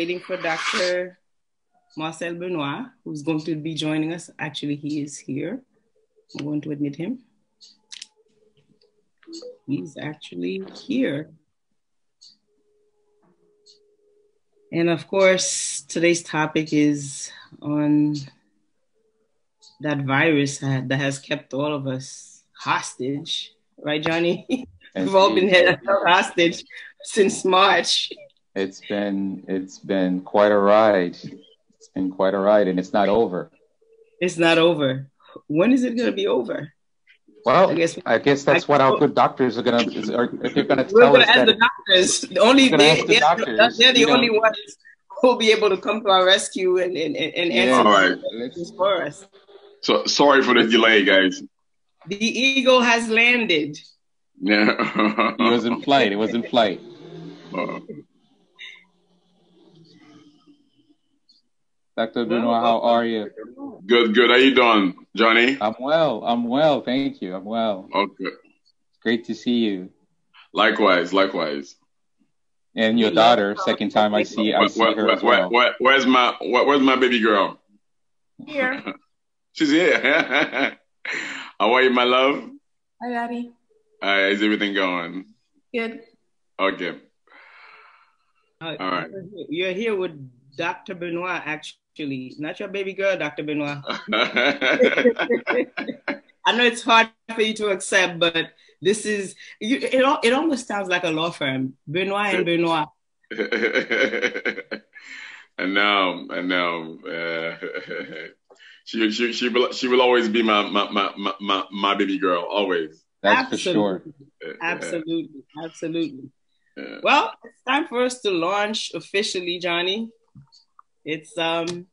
waiting for Dr. Marcel Benoit, who's going to be joining us. Actually, he is here. I'm going to admit him. He's actually here. And of course, today's topic is on that virus that has kept all of us hostage, right, Johnny? We've all been held hostage since March. It's been it's been quite a ride. It's been quite a ride, and it's not over. It's not over. When is it going to be over? Well, I guess I guess that's I, what our good doctors are gonna are, they're gonna we're tell gonna us ask the doctors. The only they, ask the they're, doctors, they're the you know. only ones who'll be able to come to our rescue and and, and, and Yeah. answer All right. questions for us. So sorry for the delay, guys. The eagle has landed. Yeah. it was in flight. It was in flight. Uh, Dr. Benoit, how are you? good, good. How are you doing, Johnny? I'm well. I'm well. Thank you. I'm well. Okay. It's great to see you Likewise, likewise. and your daughter. Second time I see I see where, her where, as well. where- where's my where, where's my baby girl? Here. She's here. How are you, my love? Hi, Daddy. Uh, is everything going? Good. Okay. Uh, All right. You're here with Dr. Benoit, actually. Actually, not your baby girl, Dr. Benoit. I know it's hard for you to accept, but this is you, it. al- It almost sounds like a law firm, Benoit and Benoit. and now, and now, uh, she she she will she will always be my my my my, my, my baby girl, always. That's for sure. Uh, absolutely, absolutely. Yeah. Well, it's time for us to launch officially, Johnny. It's um,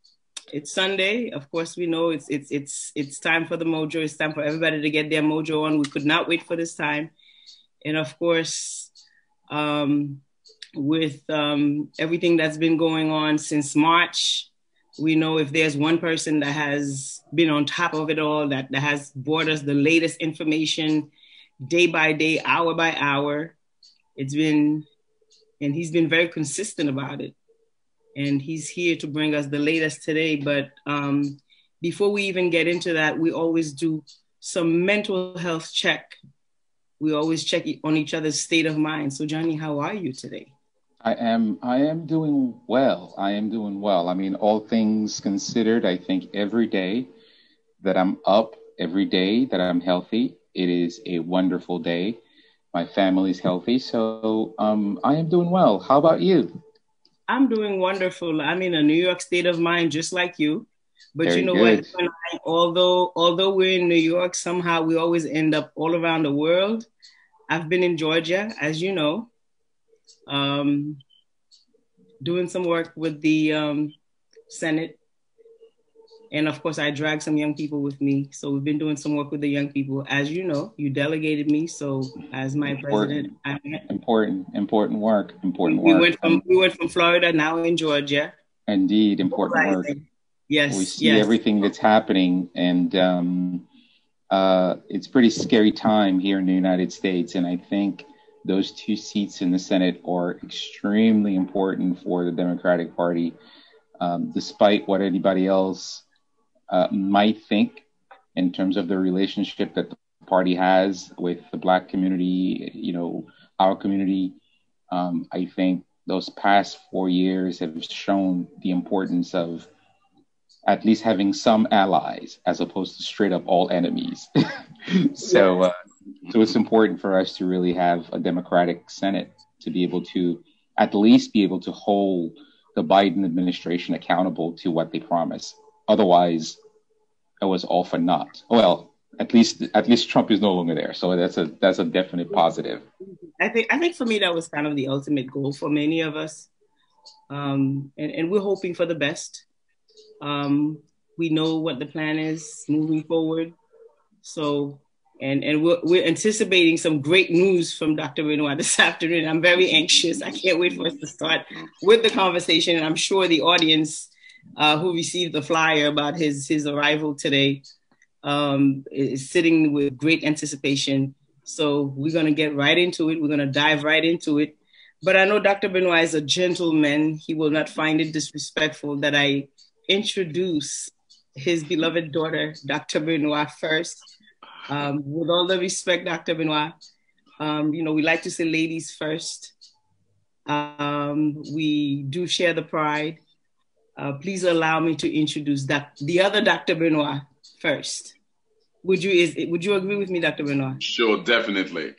it's Sunday. Of course, we know it's it's it's it's time for the mojo. It's time for everybody to get their mojo on. We could not wait for this time, and of course, um, with um, everything that's been going on since March, we know if there's one person that has been on top of it all, that that has brought us the latest information day by day, hour by hour. It's been, and he's been very consistent about it. And he's here to bring us the latest today. But um, before we even get into that, we always do some mental health check. We always check on each other's state of mind. So, Johnny, how are you today? I am I am doing well. I am doing well. I mean, all things considered, I think every day that I'm up, every day that I'm healthy, it is a wonderful day. My family's healthy, so um, I am doing well. How about you? I'm doing wonderful. I'm in a New York state of mind, just like you. But Very you know good. what? I- although although we're in New York, somehow we always end up all around the world. I've been in Georgia, as you know, um, doing some work with the um, Senate, and of course, I dragged some young people with me. So we've been doing some work with the young people, as you know. You delegated me, so as my president, I Important, important work, important we work. went from we went from Florida, now in Georgia. indeed, important work. Yes, we see yes. everything that's happening and um, uh, it's a pretty scary time here in the united states and i think those two seats in the senate are extremely important for the democratic party um, despite what anybody else uh, might think in terms of the relationship that the party has with the black community you know our community um, i think those past four years have shown the importance of at least having some allies as opposed to straight up all enemies. so, uh, so it's important for us to really have a democratic Senate to be able to at least be able to hold the Biden administration accountable to what they promise. Otherwise, it was all for naught. Well, at least at least Trump is no longer there, so that's a that's a definite positive. I think I think for me that was kind of the ultimate goal for many of us, um, and, and we're hoping for the best. Um, we know what the plan is moving forward, so and and we're, we're anticipating some great news from Dr. Benoit this afternoon. I'm very anxious. I can't wait for us to start with the conversation, and I'm sure the audience uh, who received the flyer about his his arrival today um, is sitting with great anticipation. So we're gonna get right into it. We're gonna dive right into it. But I know Dr. Benoit is a gentleman. He will not find it disrespectful that I introduce his beloved daughter, Dr. Benoit, first. Um, with all the respect, Dr. Benoit, um, you know, we like to say ladies first. Um, we do share the pride. Uh, please allow me to introduce that, the other Dr. Benoit first. Would you is would you agree with me, Dr. Benoit? Sure, definitely.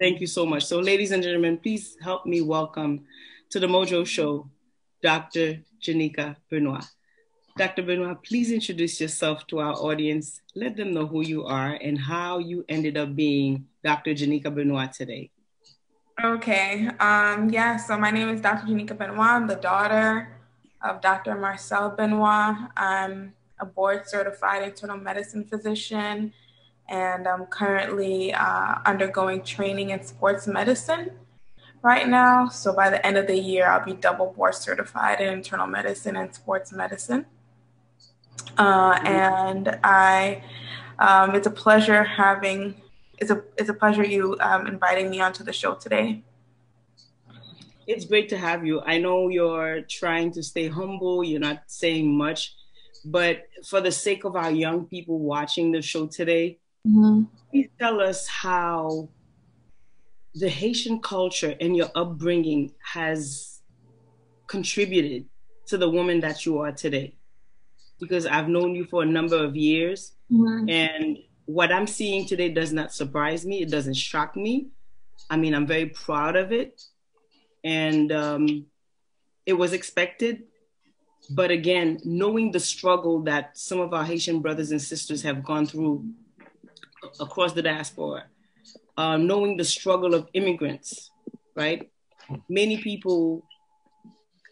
Thank you so much. So, ladies and gentlemen, please help me welcome to the Mojo Show, Dr. Janika Benoit. Dr. Benoit, please introduce yourself to our audience. Let them know who you are and how you ended up being Dr. Janika Benoit today. Okay. Um, yeah, so my name is Dr. Janika Benoit. I'm the daughter of Dr. Marcel Benoit. I'm a board certified internal medicine physician, and I'm currently uh, undergoing training in sports medicine right now. So by the end of the year, I'll be double board certified in internal medicine and sports medicine. Uh, and I, um, it's a pleasure having, it's a, it's a pleasure you um, inviting me onto the show today. It's great to have you. I know you're trying to stay humble. You're not saying much, but for the sake of our young people watching the show today, mm-hmm. please tell us how the Haitian culture and your upbringing has contributed to the woman that you are today because I've known you for a number of years. Mm-hmm. And what I'm seeing today does not surprise me. It doesn't shock me. I mean, I'm very proud of it. And um, it was expected. But again, knowing the struggle that some of our Haitian brothers and sisters have gone through across the diaspora, uh, knowing the struggle of immigrants, right? Many people,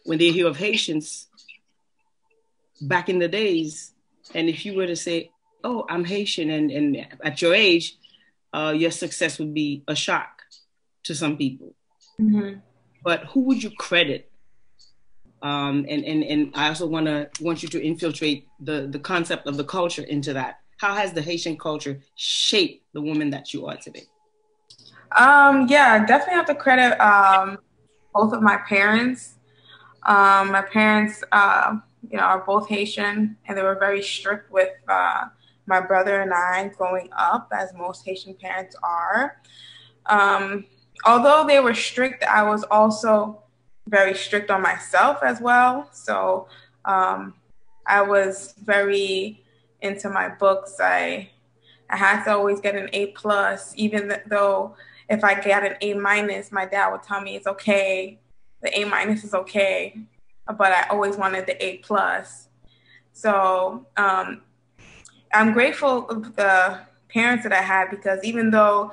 when they hear of Haitians, back in the days, and if you were to say, "Oh, I'm Haitian," and and at your age, uh, your success would be a shock to some people. Mm-hmm. But who would you credit? Um, and and and I also want to want you to infiltrate the the concept of the culture into that. How has the Haitian culture shaped the woman that you are today? Um, yeah, definitely have to credit um, both of my parents. Um, my parents uh, you know, are both Haitian, and they were very strict with uh, my brother and I growing up, as most Haitian parents are. Um, although they were strict, I was also very strict on myself as well. So um, I was very into my books. I I had to always get an A plus, even though if I got an A minus, my dad would tell me it's okay. The A minus is okay but I always wanted the A plus. So um, I'm grateful of the parents that I had because even though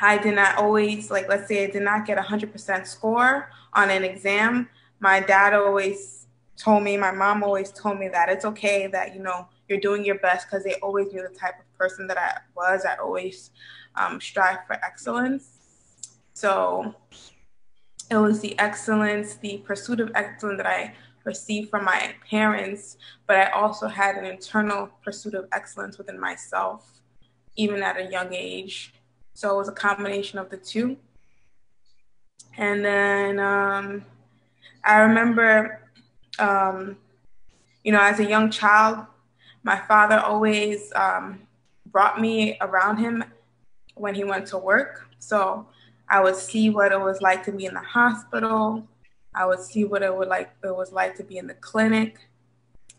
I did not always like, let's say I did not get a hundred percent score on an exam, my dad always told me, my mom always told me that it's okay that you know you're doing your best because they always knew the type of person that I was. I always um, strive for excellence. So it was the excellence, the pursuit of excellence that I received from my parents, but I also had an internal pursuit of excellence within myself, even at a young age. So it was a combination of the two. And then um, I remember, um, you know, as a young child, my father always um, brought me around him when he went to work. So I would see what it was like to be in the hospital. I would see what it would like it was like to be in the clinic.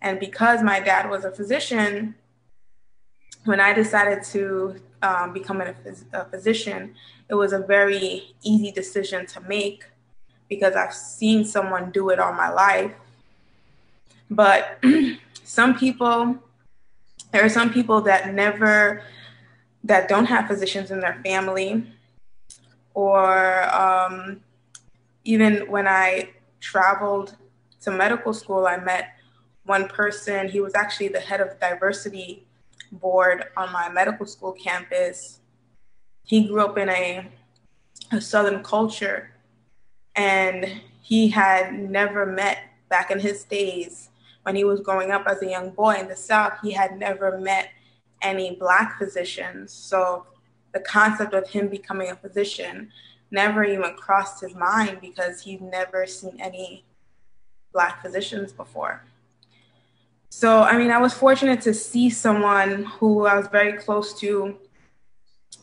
And because my dad was a physician, when I decided to um, become a, phys- a physician, it was a very easy decision to make because I've seen someone do it all my life. But some people, there are some people that never, that don't have physicians in their family or um, even when I traveled to medical school, I met one person. He was actually the head of diversity board on my medical school campus. He grew up in a, a Southern culture and he had never met back in his days when he was growing up as a young boy in the South, he had never met any Black physicians. So the concept of him becoming a physician never even crossed his mind because he'd never seen any Black physicians before. So, I mean, I was fortunate to see someone who I was very close to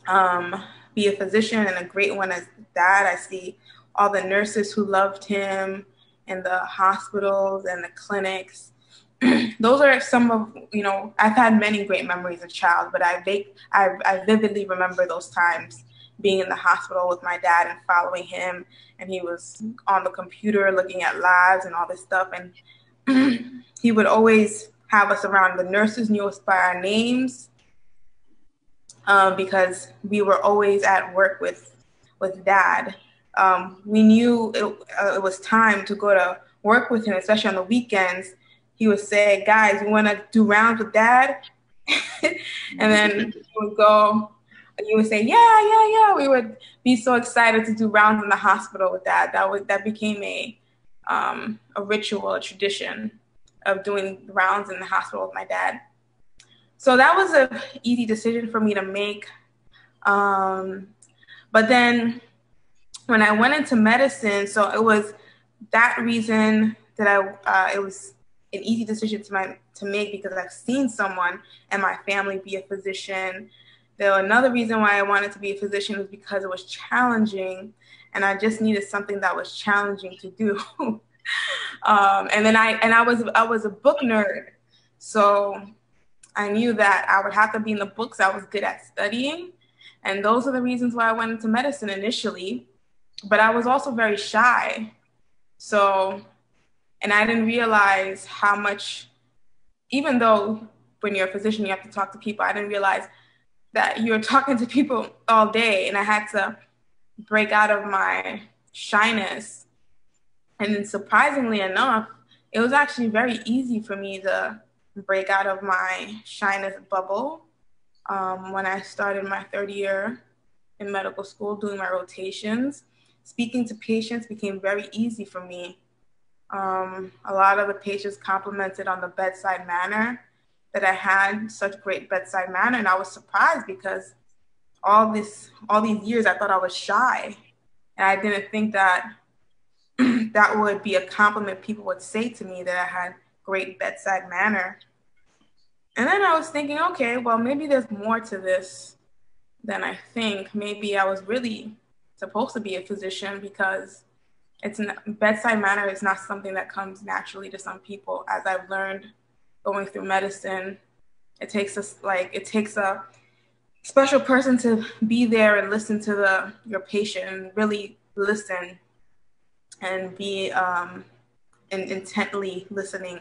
um, be a physician and a great one as dad. I see all the nurses who loved him in the hospitals and the clinics. Those are some of, you know, I've had many great memories a child, but I, I, I vividly remember those times being in the hospital with my dad and following him. And he was on the computer looking at labs and all this stuff. And he would always have us around. The nurses knew us by our names um, because we were always at work with, with dad um, we knew it, uh, it, was time to go to work with him, especially on the weekends. He would say, "Guys, we want to do rounds with Dad," and then he would go. You would say, "Yeah, yeah, yeah." We would be so excited to do rounds in the hospital with Dad. That was that became a um, a ritual, a tradition of doing rounds in the hospital with my dad. So that was a easy decision for me to make. Um, but then when I went into medicine, so it was that reason that I uh, it was an easy decision to my to make because I've seen someone and my family be a physician. Though another reason why I wanted to be a physician was because it was challenging, and I just needed something that was challenging to do. um, and then I and I was I was a book nerd, so I knew that I would have to be in the books I was good at studying, and those are the reasons why I went into medicine initially but I was also very shy. So, and I didn't realize how much, even though when you're a physician, you have to talk to people, I didn't realize that you're talking to people all day. And I had to break out of my shyness. And then surprisingly enough, it was actually very easy for me to break out of my shyness bubble um, when I started my third year in medical school doing my rotations speaking to patients became very easy for me. Um, a lot of the patients complimented on the bedside manner that I had such great bedside manner, and I was surprised because all this all these years I thought I was shy, and I didn't think that that would be a compliment people would say to me that I had great bedside manner. And then I was thinking, okay, well maybe there's more to this than I think. Maybe I was really supposed to be a physician because it's not, bedside manner is not something that comes naturally to some people. As I've learned going through medicine, it takes us like it takes a special person to be there and listen to the your patient and really listen and be um, and intently listening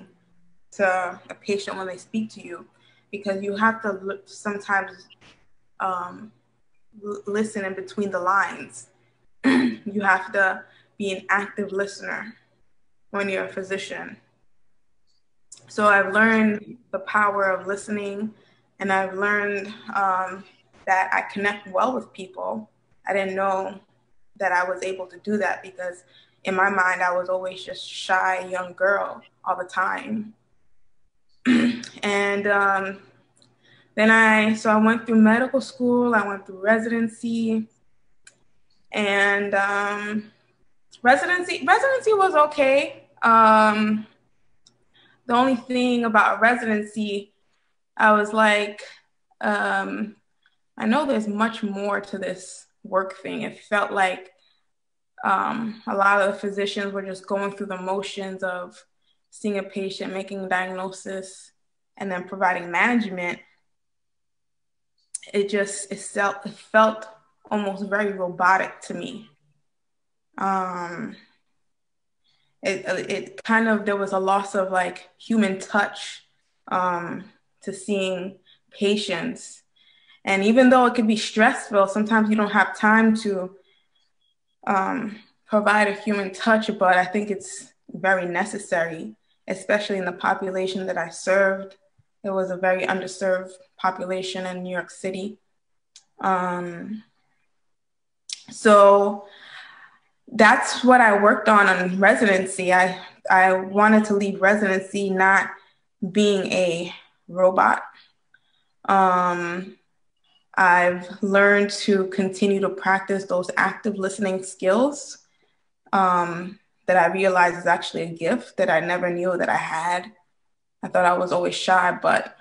to a patient when they speak to you because you have to sometimes um, listen in between the lines. you have to be an active listener when you're a physician. So I've learned the power of listening, and I've learned um, that I connect well with people. I didn't know that I was able to do that because in my mind I was always just shy young girl all the time. and um, then I, so I went through medical school, I went through residency, and um, residency residency was okay. Um, the only thing about residency, I was like, um, I know there's much more to this work thing. It felt like um, a lot of the physicians were just going through the motions of seeing a patient, making a diagnosis, and then providing management it just it felt it felt almost very robotic to me. Um, it it kind of there was a loss of like human touch um, to seeing patients, and even though it could be stressful, sometimes you don't have time to um, provide a human touch. But I think it's very necessary, especially in the population that I served it was a very underserved population in New York City. Um, so that's what I worked on in residency. I I wanted to leave residency not being a robot. Um, I've learned to continue to practice those active listening skills um, that I realized is actually a gift that I never knew that I had. I thought I was always shy, but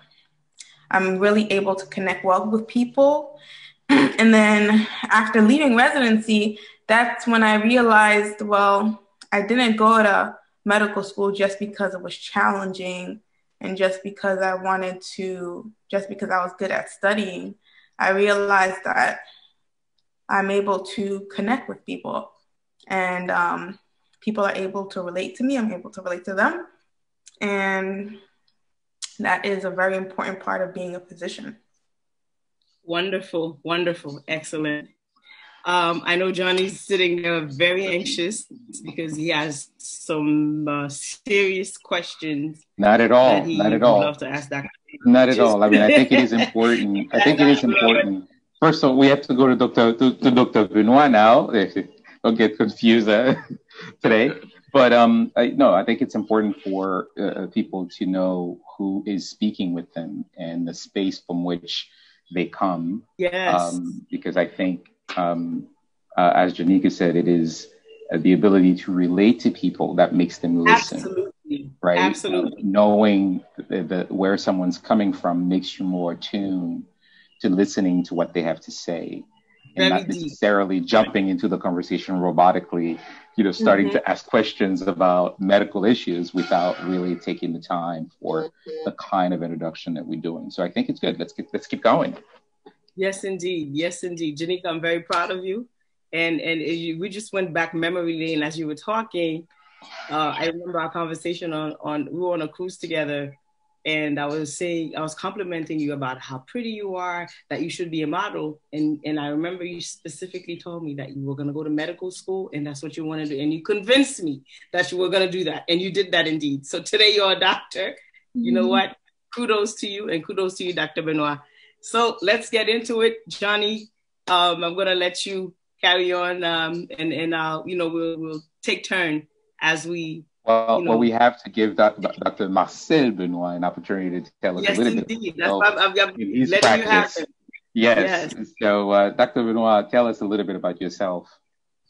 I'm really able to connect well with people. and then after leaving residency, that's when I realized, well, I didn't go to medical school just because it was challenging and just because I wanted to, just because I was good at studying. I realized that I'm able to connect with people and um, people are able to relate to me. I'm able to relate to them. And that is a very important part of being a physician. Wonderful, wonderful, excellent. Um, I know Johnny's sitting there very anxious because he has some uh, serious questions. Not at all. Not at all. Love to ask that. Not at all. I mean, I think it is important. I think it is important. First of all, we have to go to Dr. to, to Dr. Benoit now. Don't get confused uh, today. But um, I, no, I think it's important for uh, people to know who is speaking with them and the space from which they come. Yes. Um, because I think um, uh, as Janika said, it is uh, the ability to relate to people that makes them listen. Absolutely. Right. Absolutely. Uh, knowing the, the, where someone's coming from makes you more attuned to listening to what they have to say and Very not deep. necessarily jumping into the conversation robotically, you know, starting Mm-hmm. to ask questions about medical issues without really taking the time for the kind of introduction that we're doing. So I think it's good. Let's keep, let's keep going. Yes, indeed. Yes, indeed. Janika, I'm very proud of you. And and you- we just went back memory lane as you were talking. Uh, I remember our conversation on on we were on a cruise together, and I was saying I was complimenting you about how pretty you are, that you should be a model, and and I remember you specifically told me that you were going to go to medical school, and that's what you want to do, and you convinced me that you were going to do that, and you did that indeed. So today you're a doctor. You know what? Kudos to you, and kudos to you, Dr. Benoit. So let's get into it, Johnny. Um, I'm gonna let you carry on, um, and and I'll, you know, we'll we'll take turn as we. Well, You know. well, we have to give Doc- Doc- Dr. Marcel Benoit an opportunity to tell us Yes, a little bit indeed. That's about why I'm, I'm, I'm in his letting you have practice. it. Yes. So, uh, Dr. Benoit, tell us a little bit about yourself.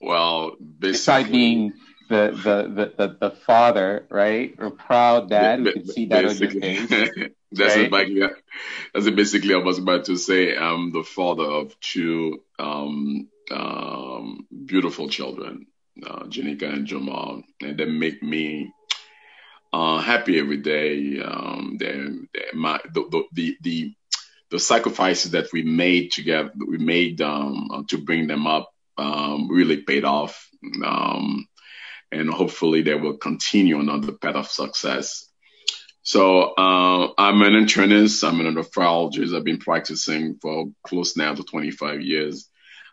Well, Besides being the, the, the, the, the father, right? A proud dad. We can see that on your face. that's right? basically that's basically I was about to say. I'm the father of two um, um, beautiful children, uh, Janika and Jamal, and they make me uh, happy every day. Um, they, they, my, the, the, the, the the sacrifices that we made together, we made um, to bring them up, um, really paid off. Um, and hopefully they will continue on the path of success. So uh, I'm an internist. I'm an nephrologist. I've been practicing for close now to 25 years.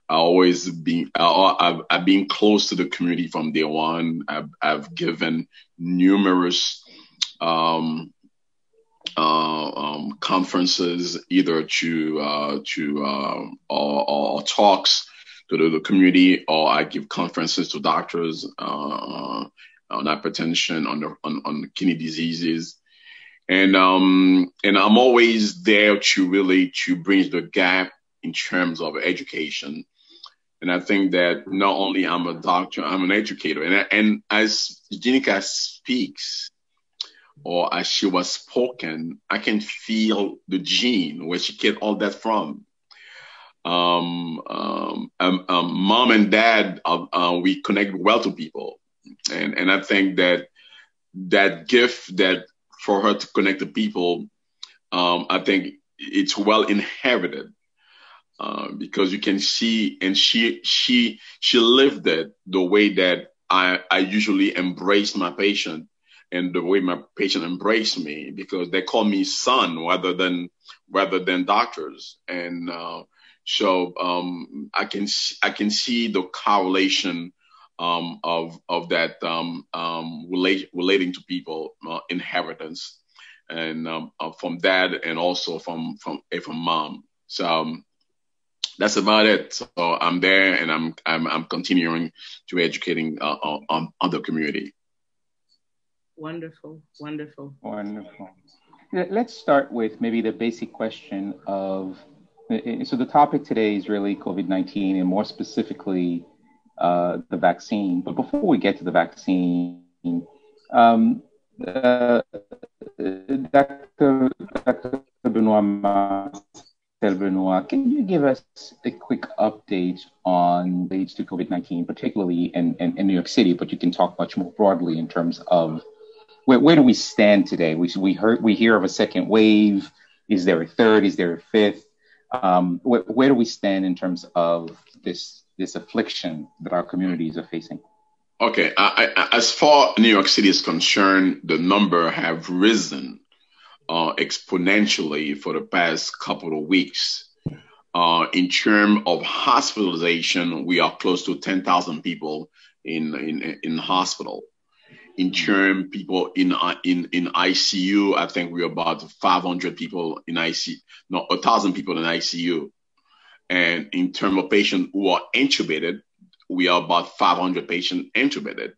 I always been I've, I've been close to the community from day one. I've, I've given numerous um, uh, um, conferences, either to uh, to uh, or, or talks to the, community, or I give conferences to doctors uh, on hypertension, on the, on, on kidney diseases, and um and I'm always there to really to bridge the gap in terms of education. And I think that not only I'm a doctor, I'm an educator, and and as Janika speaks, or as she was spoken, I can feel the gene where she get all that from. Um, um, um, um, mom and dad, uh, uh, we connect well to people, and and I think that that gift that for her to connect to people, um, I think it's well inherited. Uh, because you can see, and she she she lived it the way that I I usually embrace my patient, and the way my patient embraced me because they call me son rather than rather than doctors, and uh, so um, I can I can see the correlation um, of of that um, um, relate, relating to people uh, inheritance. and um, uh, from dad and also from from from mom. So um, that's about it. So I'm there and I'm I'm, I'm continuing to educating uh, on on the community. Wonderful, wonderful, wonderful. Let's start with maybe the basic question of so the topic today is really COVID 19 and more specifically uh, the vaccine. But before we get to the vaccine, um, uh, Dr. Dr. Benoit Benoit, can you give us a quick update on the to COVID 19, particularly in, in, in, New York City, but you can talk much more broadly in terms of where, where do we stand today? We, we, heard, we hear of a second wave. Is there a third? Is there a fifth? Um, where, where do we stand in terms of this, this affliction that our communities are facing? Okay, I, I, as far New York City is concerned, the number have risen uh, exponentially for the past couple of weeks. Uh, in terms of hospitalization, we are close to 10,000 people in, in, in hospital. In terms people in, uh, in, in ICU, I think we're about 500 people in ICU, no, 1,000 people in ICU. And in terms of patients who are intubated, we are about 500 patients intubated.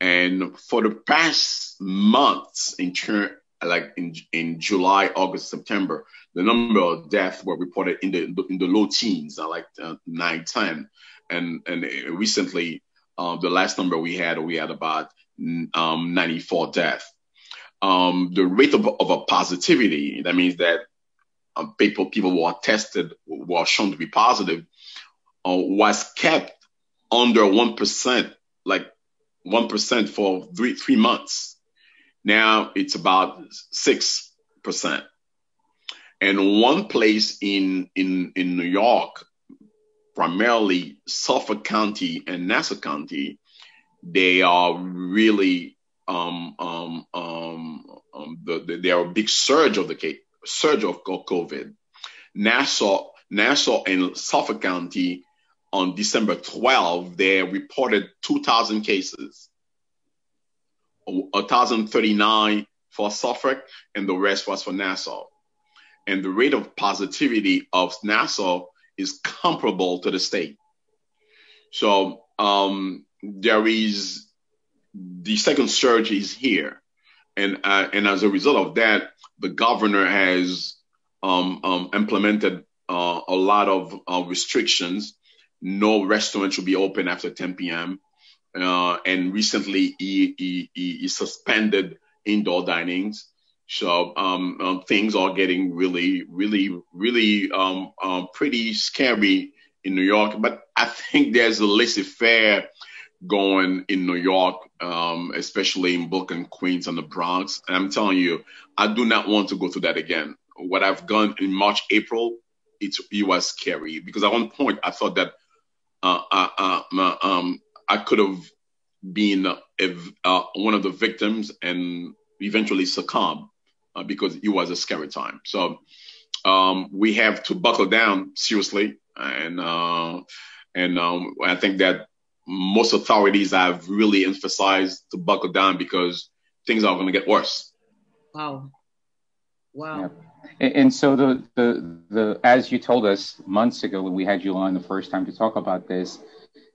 And for the past months, in terms like in in July, August, September, the number of deaths were reported in the in the low teens, uh, like uh, nine, ten, and and recently, um, the last number we had, we had about um, 94 deaths. Um, the rate of, of a positivity, that means that um, people people who are tested were shown to be positive, uh, was kept under one percent, like one percent for three three months. Now it's about 6%. And one place in, in, in New York, primarily Suffolk County and Nassau County, they are really um, um, um, um, the, the, there are a big surge of the case, surge of COVID. Nassau, Nassau and Suffolk County on December 12, they reported 2,000 cases. 1,039 for Suffolk, and the rest was for Nassau. And the rate of positivity of Nassau is comparable to the state. So um, there is the second surge is here, and uh, and as a result of that, the governor has um, um, implemented uh, a lot of uh, restrictions. No restaurant should be open after 10 p.m. Uh, and recently he, he, he, suspended indoor dinings. So um, um, things are getting really, really, really um, um, pretty scary in New York. But I think there's a laissez-faire going in New York, um, especially in Brooklyn, Queens, and the Bronx. And I'm telling you, I do not want to go through that again. What I've gone in March, April, it, it was scary because at one point I thought that uh, uh, uh, um, I could have been uh, one of the victims and eventually succumb uh, because it was a scary time. So um, we have to buckle down seriously, and uh, and um, I think that most authorities have really emphasized to buckle down because things are going to get worse. Wow. Wow. Yeah. And, and so the, the the as you told us months ago when we had you on the first time to talk about this,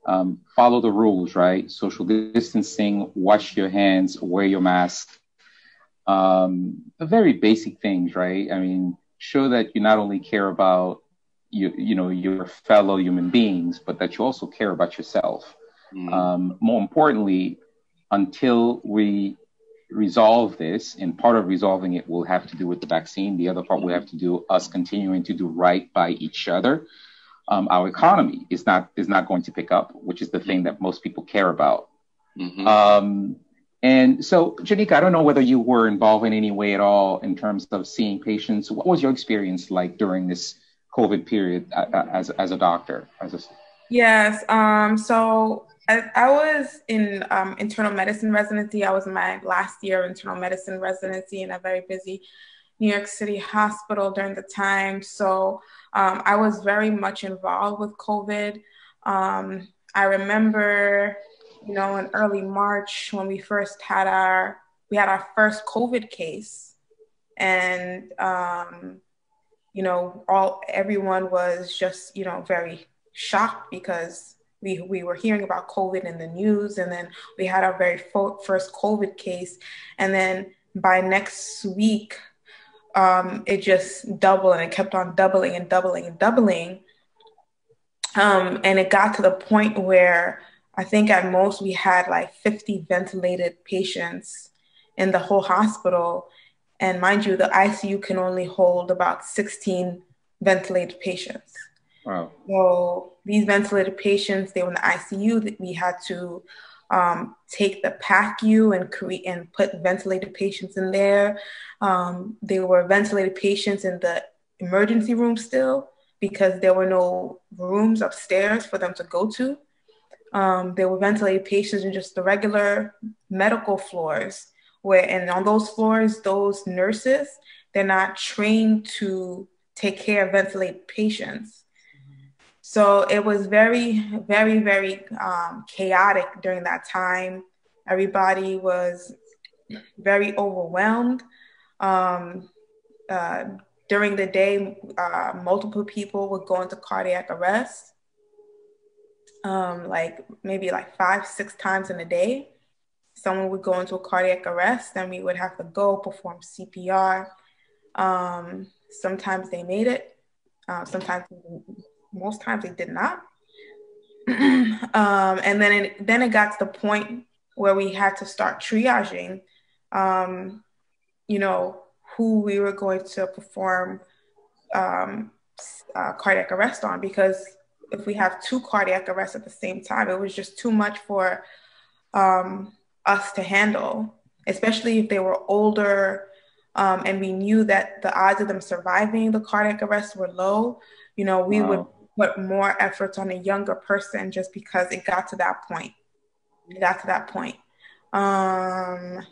um, follow the rules, right? Social distancing, wash your hands, wear your mask. Um, the very basic things, right? I mean, show that you not only care about you, you know, your fellow human beings, but that you also care about yourself. Mm. Um, more importantly, until we resolve this, and part of resolving it will have to do with the vaccine. The other part will have to do us continuing to do right by each other um, our economy is not is not going to pick up, which is the thing that most people care about. Mm-hmm. Um, and so, Janika, I don't know whether you were involved in any way at all in terms of seeing patients. What was your experience like during this COVID period uh, uh, as as a doctor? As a... Yes. Um, so I, was in um, internal medicine residency. I was in my last year internal medicine residency in a very busy New York City hospital during the time. So um, I was very much involved with COVID. Um, I remember, you know, in early March when we first had our we had our first COVID case and um, you know, all everyone was just you know very shocked because we we were hearing about COVID in the news, and then we had our very fo- first COVID case, and then by next week, um, it just doubled and it kept on doubling and doubling and doubling. Um, and it got to the point where I think at most we had like 50 ventilated patients in the whole hospital. And mind you, the ICU can only hold about 16 ventilated patients. Wow. So these ventilated patients, they were in the ICU. We had to um, take the PACU and create and put ventilated patients in there. Um, there were ventilated patients in the emergency room still because there were no rooms upstairs for them to go to. Um, there were ventilated patients in just the regular medical floors where, and on those floors, those nurses, they're not trained to take care of ventilated patients. So it was very, very, very um, chaotic during that time. Everybody was very overwhelmed. Um, uh, during the day, uh, multiple people would go into cardiac arrest, um, like maybe like five, six times in a day. Someone would go into a cardiac arrest, then we would have to go perform CPR. Um, sometimes they made it, uh, sometimes most times they did not. um, and then it, then it got to the point where we had to start triaging, um, you know, who we were going to perform um, uh, cardiac arrest on because if we have two cardiac arrests at the same time, it was just too much for um, us to handle, especially if they were older um, and we knew that the odds of them surviving the cardiac arrest were low. You know, we wow. would put more efforts on a younger person just because it got to that point. It got to that point. Um,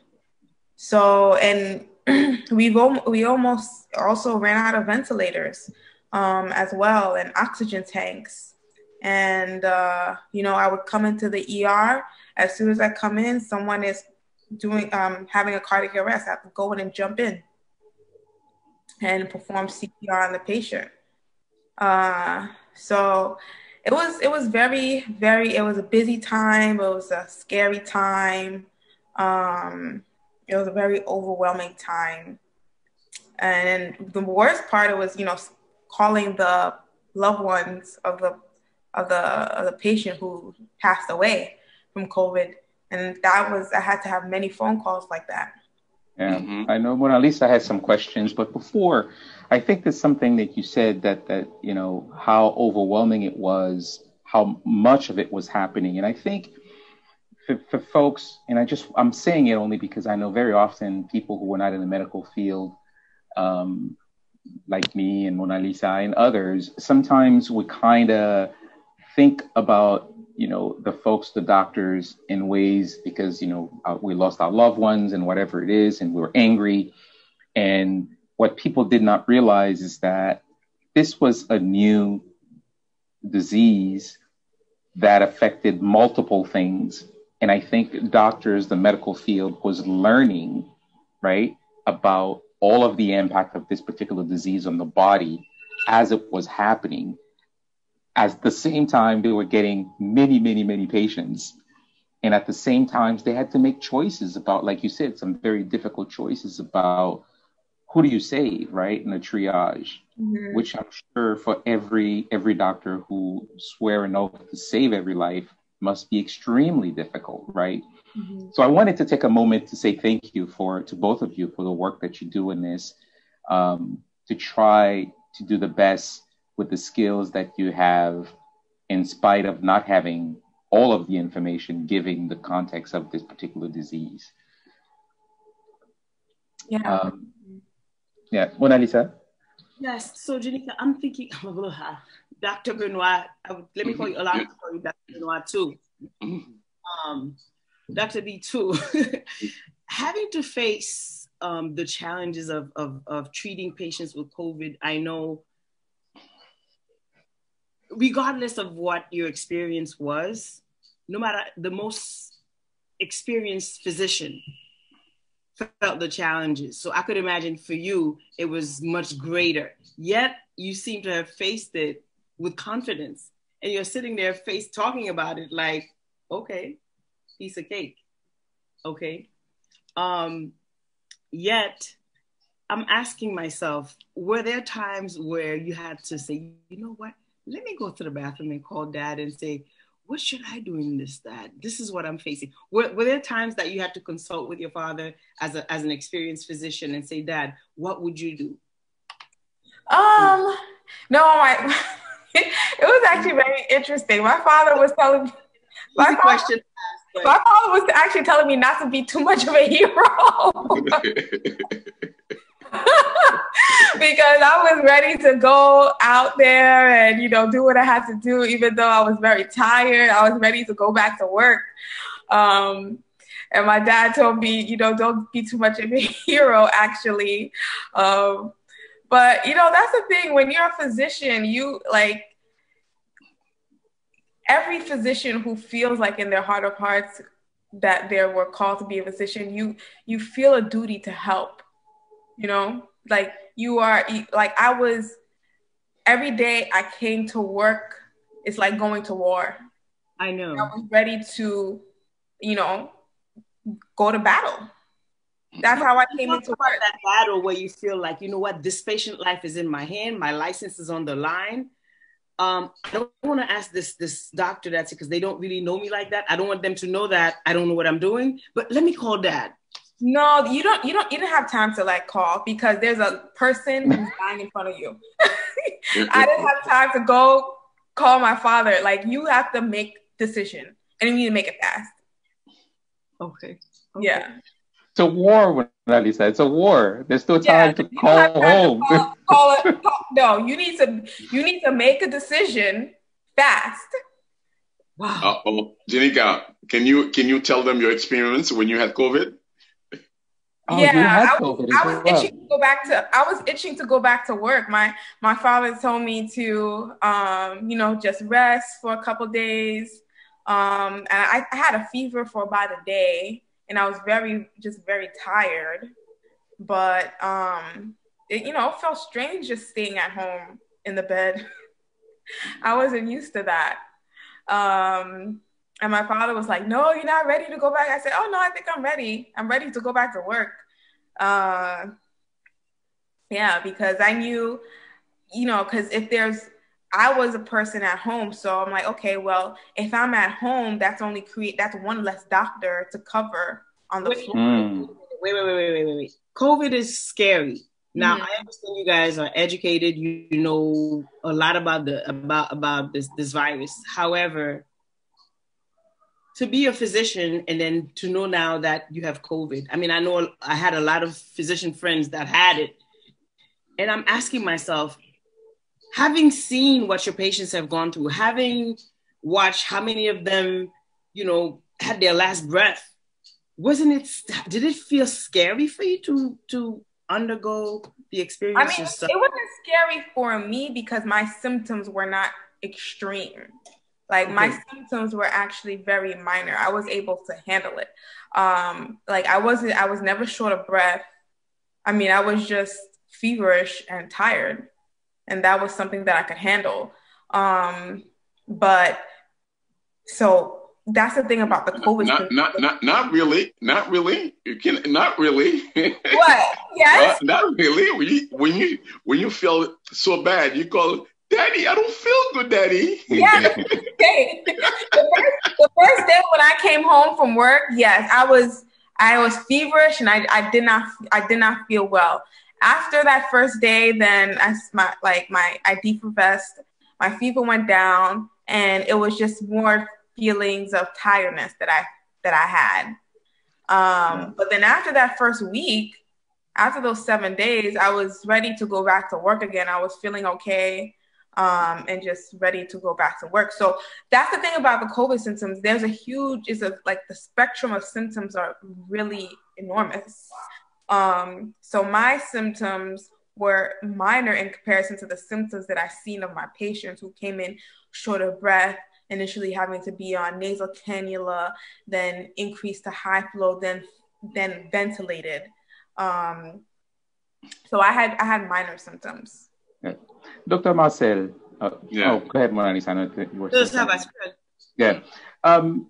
so, and we've we almost also ran out of ventilators um, as well and oxygen tanks. And uh, you know, I would come into the ER. As soon as I come in, someone is doing um, having a cardiac arrest. I have to go in and jump in and perform CPR on the patient. Uh, so it was it was very very it was a busy time. It was a scary time. Um, it was a very overwhelming time. And the worst part it was you know calling the loved ones of the of the of the patient who passed away from COVID, and that was I had to have many phone calls like that. Yeah, mm-hmm. I know Mona Lisa has some questions, but before, I think there's something that you said that that you know how overwhelming it was, how much of it was happening, and I think for, for folks, and I just I'm saying it only because I know very often people who are not in the medical field, um, like me and Mona Lisa and others, sometimes we kind of think about you know the folks the doctors in ways because you know uh, we lost our loved ones and whatever it is and we were angry. And what people did not realize is that this was a new disease that affected multiple things. And i think doctors the medical field was learning right about all of the impact of this particular disease on the body as it was happening at the same time, they were getting many, many, many patients. And at the same time, they had to make choices about, like you said, some very difficult choices about who do you save, right? In a triage, mm-hmm. which I'm sure for every every doctor who swear an oath to save every life must be extremely difficult, right? Mm-hmm. So I wanted to take a moment to say thank you for to both of you for the work that you do in this, um, to try to do the best with the skills that you have in spite of not having all of the information giving the context of this particular disease. Yeah. Um, yeah. Mona Lisa? Yes. So, Janika, I'm thinking, Dr. Benoit, let me call you, allow me to call you Dr. Benoit too. Um, Dr. B too. Having to face um, the challenges of, of, of treating patients with COVID, I know regardless of what your experience was, no matter the most experienced physician felt the challenges. So I could imagine for you, it was much greater. Yet you seem to have faced it with confidence. And you're sitting there face talking about it like, okay, piece of cake. Okay. Um, yet I'm asking myself, were there times where you had to say, you know what? Let me go to the bathroom and call dad and say, what should I do in this, dad? This is what I'm facing. Were, were there times that you had to consult with your father as, a, as an experienced physician and say, dad, what would you do? Um, no, my, it was actually very interesting. My father was telling me, my father, question. My father was actually telling me not to be too much of a hero. because I was ready to go out there and you know do what I had to do, even though I was very tired. I was ready to go back to work. Um, and my dad told me, you know, don't be too much of a hero, actually. Um, but you know, that's the thing. When you're a physician, you like every physician who feels like in their heart of hearts that they were called to be a physician, you you feel a duty to help. You know, like you are like I was every day I came to work. It's like going to war. I know. I was ready to, you know, go to battle. That's how I came into work. That battle where you feel like, you know what, this patient life is in my hand, my license is on the line. Um, I don't want to ask this this doctor that's because they don't really know me like that. I don't want them to know that I don't know what I'm doing. But let me call dad. No, you don't. You don't. You don't have time to like call because there's a person who's dying in front of you. I didn't have time to go call my father. Like you have to make decision, and you need to make it fast. Okay. okay. Yeah. It's a war, Lisa. It's a war. There's still time yeah, to call home. To call, call it, call, no, you need to. You need to make a decision fast. Wow. Uh, oh, Janika, can you can you tell them your experience when you had COVID? Oh, yeah, I was, I was well. itching to go back to. I was itching to go back to work. My my father told me to, um, you know, just rest for a couple days. Um, and I, I had a fever for about a day, and I was very, just very tired. But um, it, you know, it felt strange just staying at home in the bed. I wasn't used to that. Um, and my father was like, No, you're not ready to go back. I said, Oh, no, I think I'm ready. I'm ready to go back to work. Uh, yeah, because I knew, you know, because if there's, I was a person at home. So I'm like, okay, well, if I'm at home, that's only create, that's one less doctor to cover on the wait, floor. Mm. Wait, wait, wait, wait, wait, wait, wait. COVID is scary. Now mm-hmm. I understand you guys are educated. You know a lot about the about about this this virus. However, to be a physician and then to know now that you have COVID. I mean, I know I had a lot of physician friends that had it. And I'm asking myself, having seen what your patients have gone through, having watched how many of them, you know, had their last breath, wasn't it, did it feel scary for you to, to undergo the experience? I mean, yourself? it wasn't scary for me because my symptoms were not extreme. Like my symptoms were actually very minor. I was able to handle it. Um, like I wasn't, I was never short of breath. I mean, I was just feverish and tired, and that was something that I could handle. Um, but so that's the thing about the COVID. Not, not, not, not really. Not really. You can not really. What? Yes. not, not really. When you when you when you feel so bad, you call Daddy, I don't feel good, Daddy. Yeah. Okay. the, first, the first day when I came home from work, yes, I was I was feverish and I, I did not I did not feel well. After that first day, then I my like my I decompressed, my fever went down, and it was just more feelings of tiredness that I that I had. Um, but then after that first week, after those seven days, I was ready to go back to work again. I was feeling okay um, and just ready to go back to work. So that's the thing about the COVID symptoms. There's a huge, is a like the spectrum of symptoms are really enormous. Um, so my symptoms were minor in comparison to the symptoms that I've seen of my patients who came in short of breath, initially having to be on nasal cannula, then increased to high flow, then then ventilated. Um, so I had I had minor symptoms. Yeah. Dr. Marcel, uh, yeah. oh, go ahead, Monanis. I know you were Yeah. Um,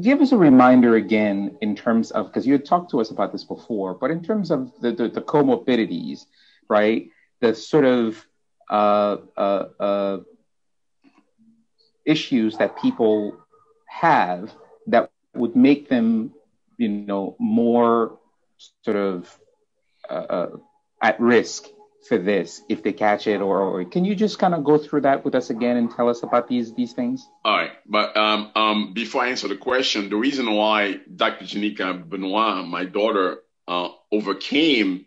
give us a reminder again in terms of, because you had talked to us about this before, but in terms of the, the, the comorbidities, right? The sort of uh, uh, uh, issues that people have that would make them, you know, more sort of uh, uh, at risk for this if they catch it or, or, can you just kind of go through that with us again and tell us about these these things? All right but um, um, before i answer the question the reason why dr janika benoit my daughter uh, overcame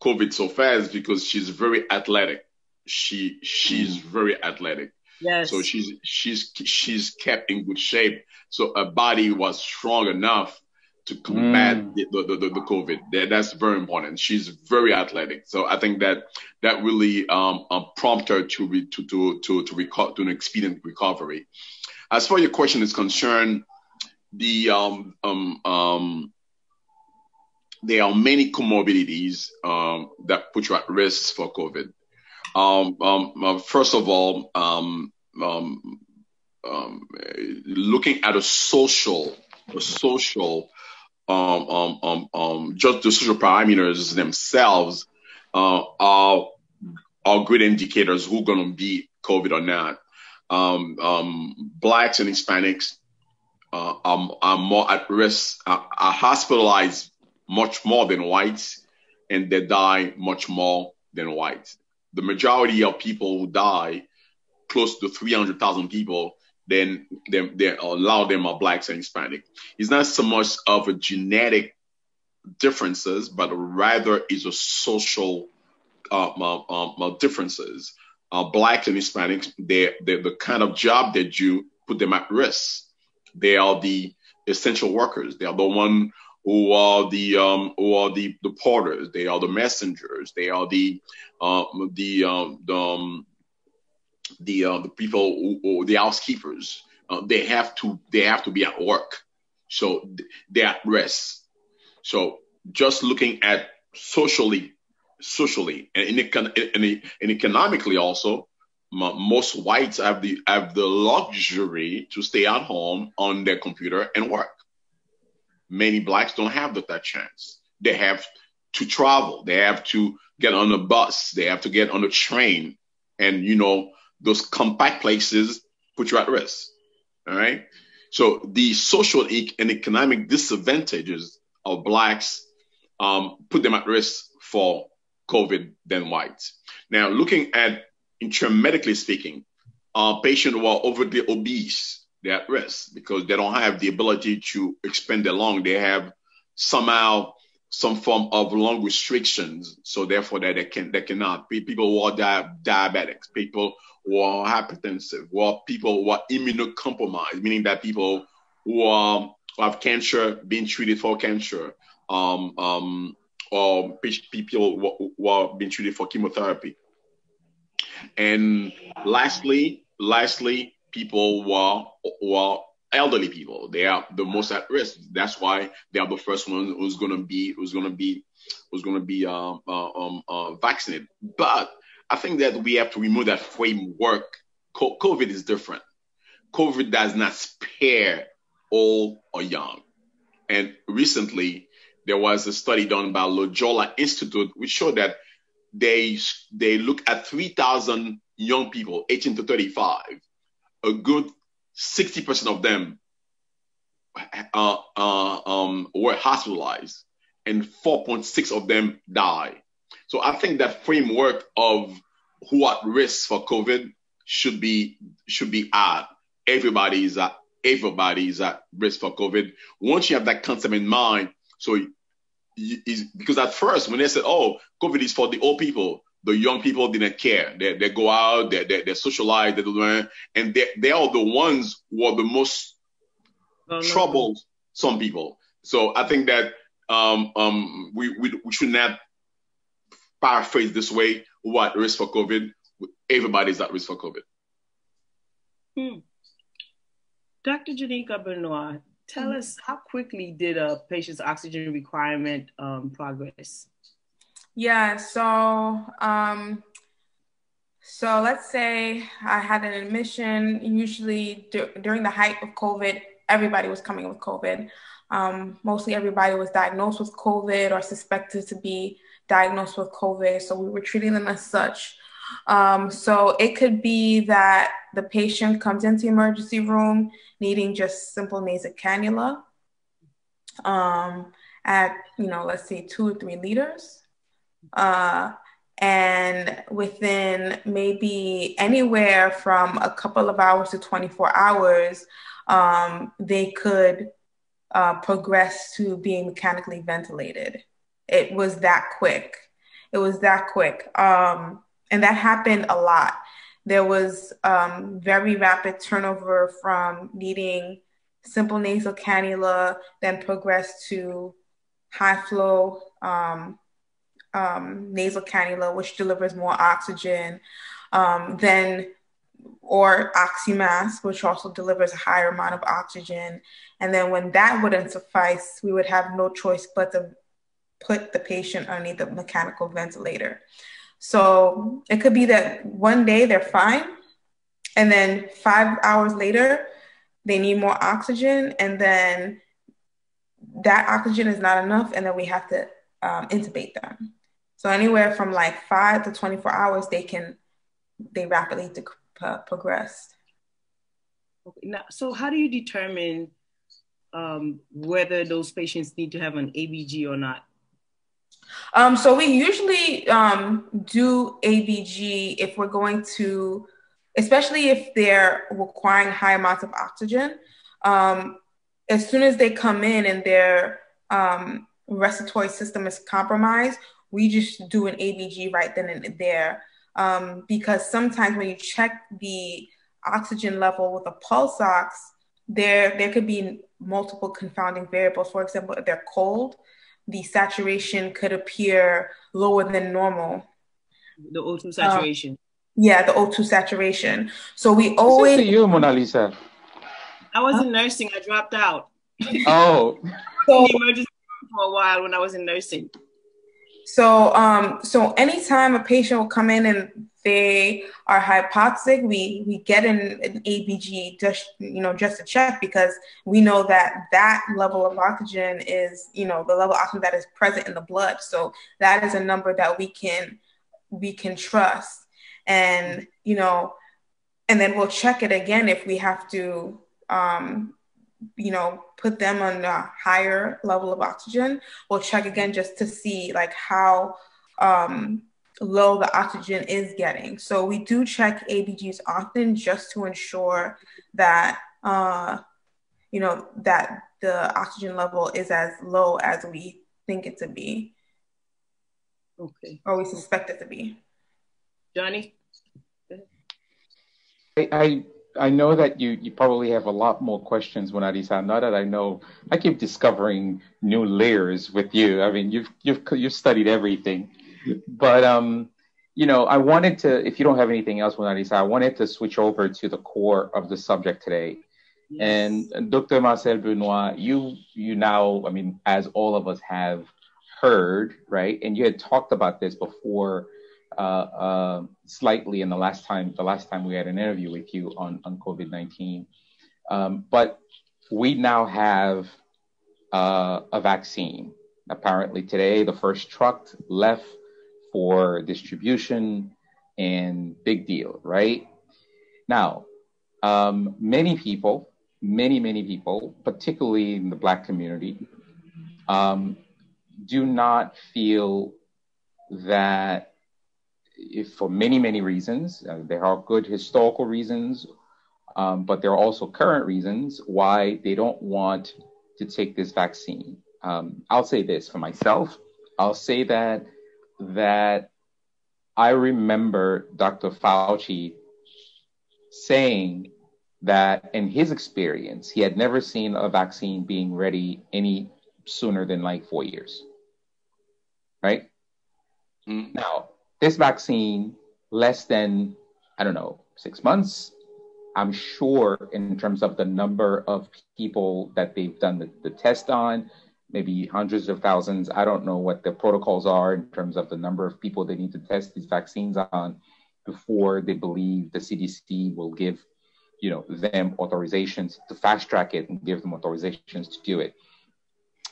covid so fast because she's very athletic. She she's mm. very athletic. Yes. So she's she's she's kept in good shape. So her body was strong enough to combat mm. the, the, the, the, COVID. That, that's very important. She's very athletic, so I think that that really um, um prompted her to re, to to to to, reco- to an expedient recovery. As far as your question is concerned, the um um um there are many comorbidities um, that put you at risk for COVID. Um, um, uh, first of all, um, um, um, looking at a social, a social um, um, um, um, just the social parameters themselves uh, are are good indicators who's going to beat COVID or not. Um, um, blacks and Hispanics uh, are, are, more at risk, are, hospitalized much more than whites, and they die much more than whites. The majority of people who die, close to 300,000 people, then they, they of them are blacks and Hispanic. It's not so much of a genetic differences, but rather is a social uh, um, um, uh, differences. Uh, blacks and Hispanics, they the kind of job they do put them at risk. They are the essential workers. They are the one who are the um, who are the, the porters. They are the messengers. They are the uh, the um, the um, the uh, the people or the housekeepers uh, they have to they have to be at work. So they're at rest. So just looking at socially socially and, in, in, in economically also most whites have the have the luxury to stay at home on their computer and work. Many blacks don't have that, that chance. They have to travel. They have to get on a bus. They have to get on a train. And you know those compact places put you at risk. All right. So the social and economic disadvantages of blacks um, put them at risk for COVID than whites. Now, looking at intramedically speaking, uh, patients who are overly obese, they're at risk because they don't have the ability to expand their lung. They have somehow some form of lung restrictions, so therefore that they can they cannot. Be people who are di- diabetics, people who are hypertensive, who are people who are immunocompromised, meaning that people who, are, who have cancer being treated for cancer, um, um, or people who are being treated for chemotherapy. And lastly, lastly, people who are, who are elderly people. They are the most at risk. That's why they are the first one who's to be who's going to be who's to be uh, uh, um, uh, vaccinated. But I think that we have to remove that framework. COVID is different. COVID does not spare old or young. And recently, there was a study done by Loyola Institute which showed that they they look at 3,000 young people, 18 to 35. A good 60% of them uh, uh, um, were hospitalized, and 4.6 of them died. So I think that framework of who at risk for COVID should be should be at everybody is at everybody is at risk for COVID. Once you have that concept in mind, so you, because at first when they said, "Oh, COVID is for the old people," the young people didn't care. They, they go out, they, they, they socialize, they learn, and they, they are the ones who are the most oh, troubled. No. Some people. So I think that um, um, we, we we should not paraphrase this way, what risk for COVID, everybody's at risk for COVID. Hmm. Dr. Janika Benoit, tell us how quickly did a patient's oxygen requirement um, progress? Yeah, so um, so let's say I had an admission. Usually d- during the height of COVID, everybody was coming with COVID. Um, mostly everybody was diagnosed with COVID or suspected to be diagnosed with COVID. So we were treating them as such. Um, so it could be that the patient comes into the emergency room needing just simple nasal cannula um, at, you know, let's say two or three liters. Uh, and within maybe anywhere from a couple of hours to 24 hours, um, they could uh, progress to being mechanically ventilated. It was that quick. It was that quick. Um, and that happened a lot. There was um, very rapid turnover from needing simple nasal cannula, then progressed to high flow um, um, nasal cannula, which delivers more oxygen, um, then or oxymask, which also delivers a higher amount of oxygen. And then when that wouldn't suffice, we would have no choice but to put the patient underneath the mechanical ventilator. So it could be that one day they're fine, and then five hours later, they need more oxygen, and then that oxygen is not enough, and then we have to um, intubate them. So anywhere from like five to 24 hours, they can they rapidly progress. Okay. Now, so how do you determine um, whether those patients need to have an ABG or not? Um, so we usually um, do ABG if we're going to, especially if they're requiring high amounts of oxygen. Um, as soon as they come in and their um, respiratory system is compromised, we just do an ABG right then and there. Um, because sometimes when you check the oxygen level with a pulse ox, there there could be multiple confounding variables. For example, if they're cold, the saturation could appear lower than normal. The O2 saturation. yeah, the O2 saturation. So we always. This is to you, Mona Lisa. I was in nursing. I dropped out. Oh. so, in the emergency room for a while when I was in nursing. So, um, so anytime a patient will come in and they are hypoxic, we we get an, an ABG just you know just to check because we know that that level of oxygen is you know the level of oxygen that is present in the blood. So that is a number that we can we can trust, and you know, and then we'll check it again if we have to um, you know, put them on a higher level of oxygen. We'll check again just to see like how um, low the oxygen is getting. So we do check ABGs often just to ensure that uh, you know that the oxygen level is as low as we think it to be. Okay. Or we suspect it to be. Johnny? I, I I know that you, you probably have a lot more questions, Monalisa. Now that I know, I keep discovering new layers with you. I mean, you've you've you've studied everything, but um, you know, I wanted to. If you don't have anything else, Monalisa, I wanted to switch over to the core of the subject today. Yes. And Dr. Marcel Benoit, you you now, I mean, as all of us have heard, right? And you had talked about this before uh, uh, slightly in the last time the last time we had an interview with you on on COVID nineteen, um, but we now have uh, a vaccine. Apparently today, the first truck left for distribution, and big deal, right? Now, um, many people, many many people, particularly in the Black community, um, do not feel that for many, many reasons. Uh, there are good historical reasons, um, but there are also current reasons why they don't want to take this vaccine. Um, I'll say this for myself. I'll say that that I remember Dr. Fauci saying that in his experience, he had never seen a vaccine being ready any sooner than like four years. Right? Mm-hmm. Now, this vaccine less than, I don't know, six months I'm sure in terms of the number of people that they've done the, the test on, maybe hundreds of thousands. I don't know what the protocols are in terms of the number of people they need to test these vaccines on before they believe the CDC will give, you know, them authorizations to fast track it and give them authorizations to do it.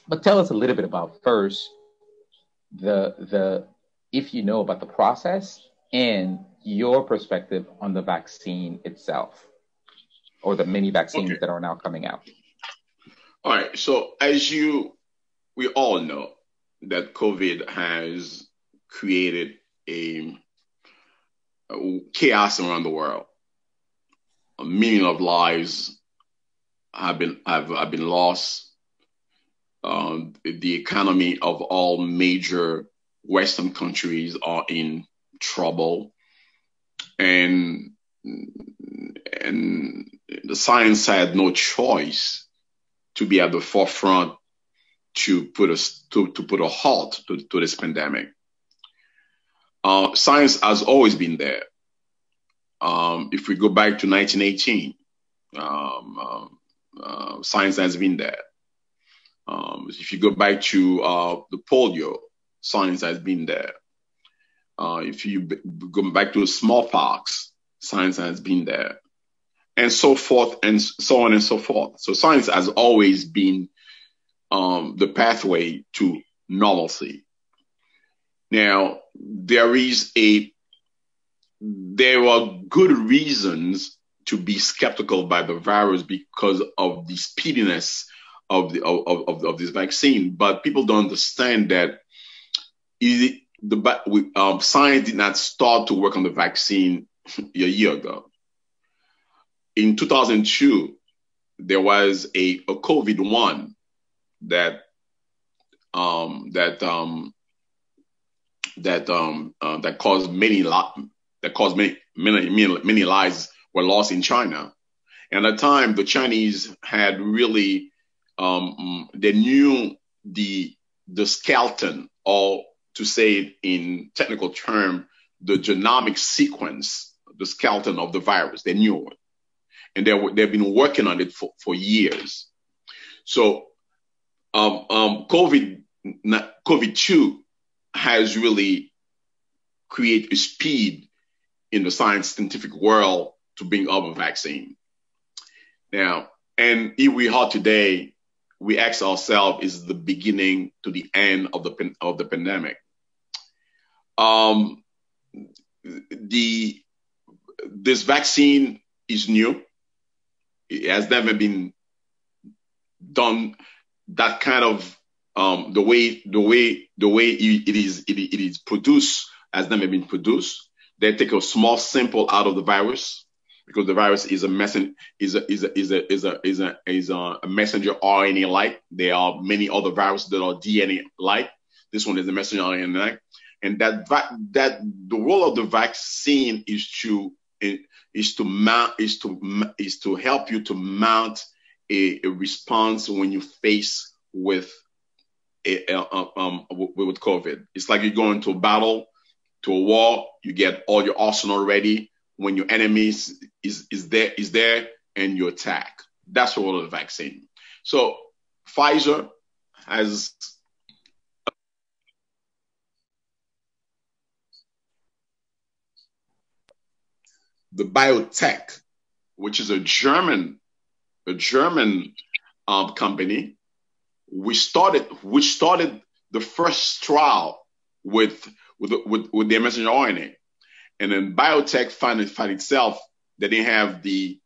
But tell us a little bit about first the the if you know about the process and your perspective on the vaccine itself or the many vaccines okay. that are now coming out. All right. So as you we all know that COVID has created a, a chaos around the world. A million of lives have been have, have been lost. Um, the economy of all major Western countries are in trouble, and and the science had no choice to be at the forefront to put a to, to put a halt to, to this pandemic. Uh, science has always been there. Um, if we go back to 1918, um, uh, uh, science has been there. Um, if you go back to uh, the polio, science has been there. Uh, if you b- go back to smallpox, science has been there, and so forth, and so on and so forth. So science has always been um, the pathway to normalcy. Now, there is a there are good reasons to be skeptical by the virus because of the speediness of the of, of, of this vaccine, but people don't understand that it, the um, science did not start to work on the vaccine a year ago. In 2002, there was a, a COVID one that um, that um, that um, uh, that caused many that caused many, many many many lives were lost in China. And at the time, the Chinese had really um, they knew the the skeleton, or to say it in technical term, the genomic sequence, the skeleton of the virus. They knew it, and they they've been working on it for, for years. So um, um, COVID COVID two has really created a speed in the science scientific world to bring up a vaccine. Now, and here we are today, we ask ourselves, is the beginning to the end of the of the pandemic? Um, the this vaccine is new. It has never been done that kind of um, the way the way the way it is it, it is produced has never been produced. They take a small sample out of the virus because the virus is a messenger is a is a is a is a is a, is a, messenger RNA like. There are many other viruses that are DNA like. This one is a messenger RNA like, and that that the role of the vaccine is to is to mount is to is to help you to mount a, a response when you face with a, a, um, with COVID. It's like you go into a battle, to a war, you get all your arsenal ready. When your enemy is, is there is there and you attack. That's the role of the vaccine. So Pfizer has the BioNTech, which is a German a German um, company. We started we started the first trial with with with, with their messenger RNA, and then BioNTech found, found itself that they have the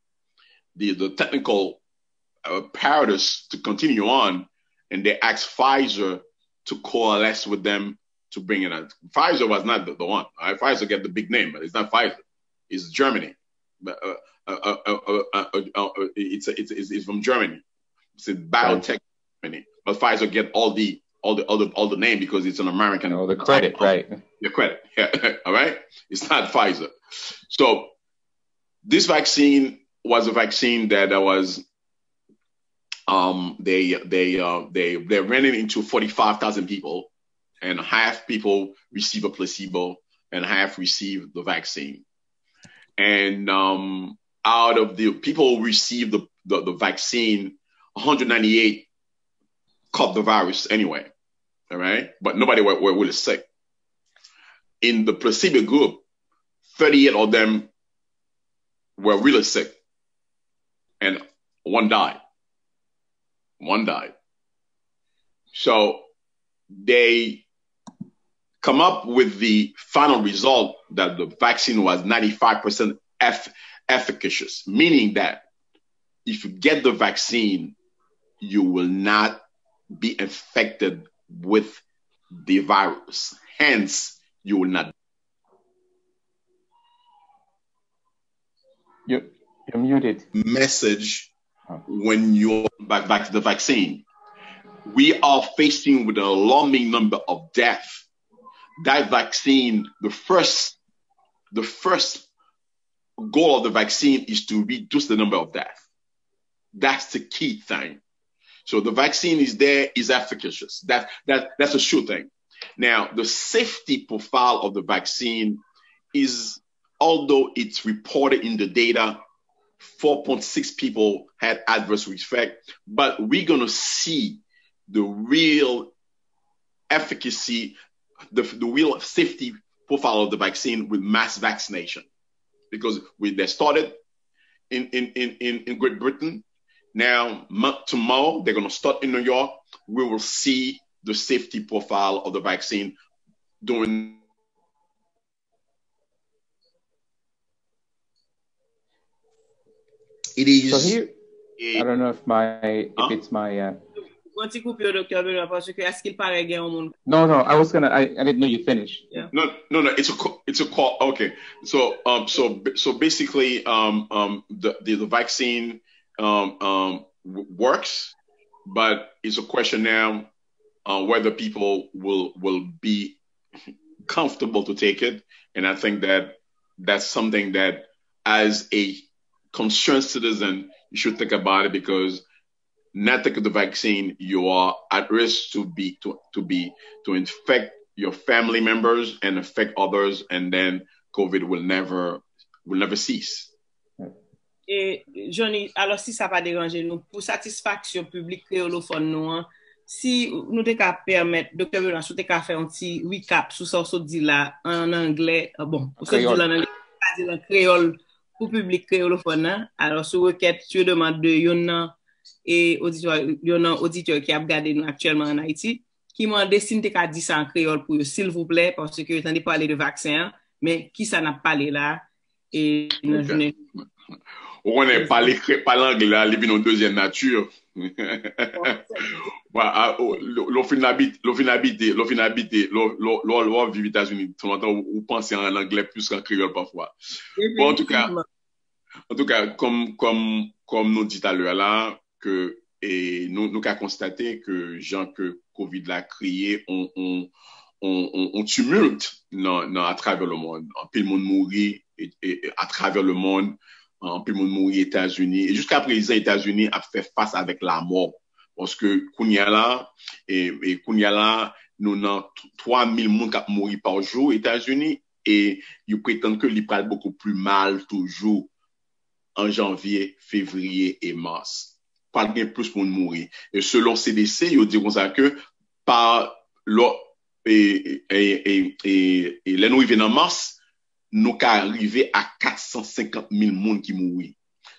the the technical uh, apparatus to continue on, and they asked Pfizer to coalesce with them to bring it out. Pfizer was not the, the one. Right? Pfizer get the big name, but it's not Pfizer. It's Germany. But, uh, uh, uh, uh, it's, it's, it's from Germany. It's a biotech company. But Pfizer get all the all the all the all the name because it's an American. All the credit, right? The credit, yeah. all right. It's not Pfizer. So this vaccine was a vaccine that was um, they they uh, they they ran it into 45,000 people, and half people receive a placebo and half receive the vaccine. And um, out of the people who received the, the, the vaccine, 198 caught the virus anyway. All right. But nobody were, were really sick. In the placebo group, 38 of them were really sick. And one died. One died. So they come up with the final result that the vaccine was 95% eff- efficacious, meaning that if you get the vaccine, you will not be infected with the virus. Hence, you will not. You're, you're muted. Message oh. when you're back, back to the vaccine. We are facing with an alarming number of deaths. That vaccine, the first, the first goal of the vaccine is to reduce the number of deaths. That's the key thing. So the vaccine is there, is efficacious. That, that, that's a sure thing. Now, the safety profile of the vaccine is, although it's reported in the data, 4.6 people had adverse effect, but we're going to see the real efficacy, the, the real safety profile of the vaccine with mass vaccination. Because we, they started in, in, in, in Great Britain, now, tomorrow, they're going to start in New York. We will see the safety profile of the vaccine during. It is. So here, I don't know if my if huh? it's my. Uh... No, no, I was gonna. I, I didn't know you finished. Yeah. No, no, no. It's a it's a call. Okay, so um, so so basically, um, um, the the, the vaccine um, um, works, but it's a question now uh, whether people will will be comfortable to take it. And I think that that's something that, as a concerned citizen, you should think about it because not take the vaccine, you are at risk to be to, to be to infect your family members and affect others, and then COVID will never will never cease. E, Johnny, alo si sa pa deranje nou, pou satisfaksyon publik kreolofon nou an, si nou te ka permet, Dr. Velan, sou te ka fe an ti recap sou sa ou sou di la an angle, euh, bon, ou sou di la an angle, sa di la kreol, pou publik kreolofon nan, alo sou reket, sou yo demande yon nan, e yon nan auditor ki ap gade nou aktuelman an Haiti, ki mwande sin te ka di an kreol pou yo, sil vouple, parce ki yo tan tande pale de vaksen, men ki sa nan pale la, e nan jounen. Ou konen pale palang la, li bin nou dezyen natyur. Lo fin habite, lo fin habite, lo fin habite, lo av vivi Etats-Unis, ton an ou panse an l'anglais plus kan kriol pafwa. Bon, en tout ka, en tout ka, kom nou dit alè la, ke e nou, nou ka konstate ke jan ke COVID la kriye on, on, on, on tumult nan, nan a traver le moun. An pil moun mouri a traver le moun, an pil moun mouri Etats-Unis. Et jusqu'a prezè Etats-Unis a fè fass avèk la mòr. Ponske kounya la, e, e kounya la nou nan 3.000 moun kap mouri parjou Etats-Unis e yu prétende ke li pral beaucoup plus mal toujou an janvye, fevriye e mars. pal gen plus moun mouri. E selon CDC, yo di kon sa ke pa lo e, e, e lè nou i ven an mars, nou ka arrive a 450.000 moun ki mouri.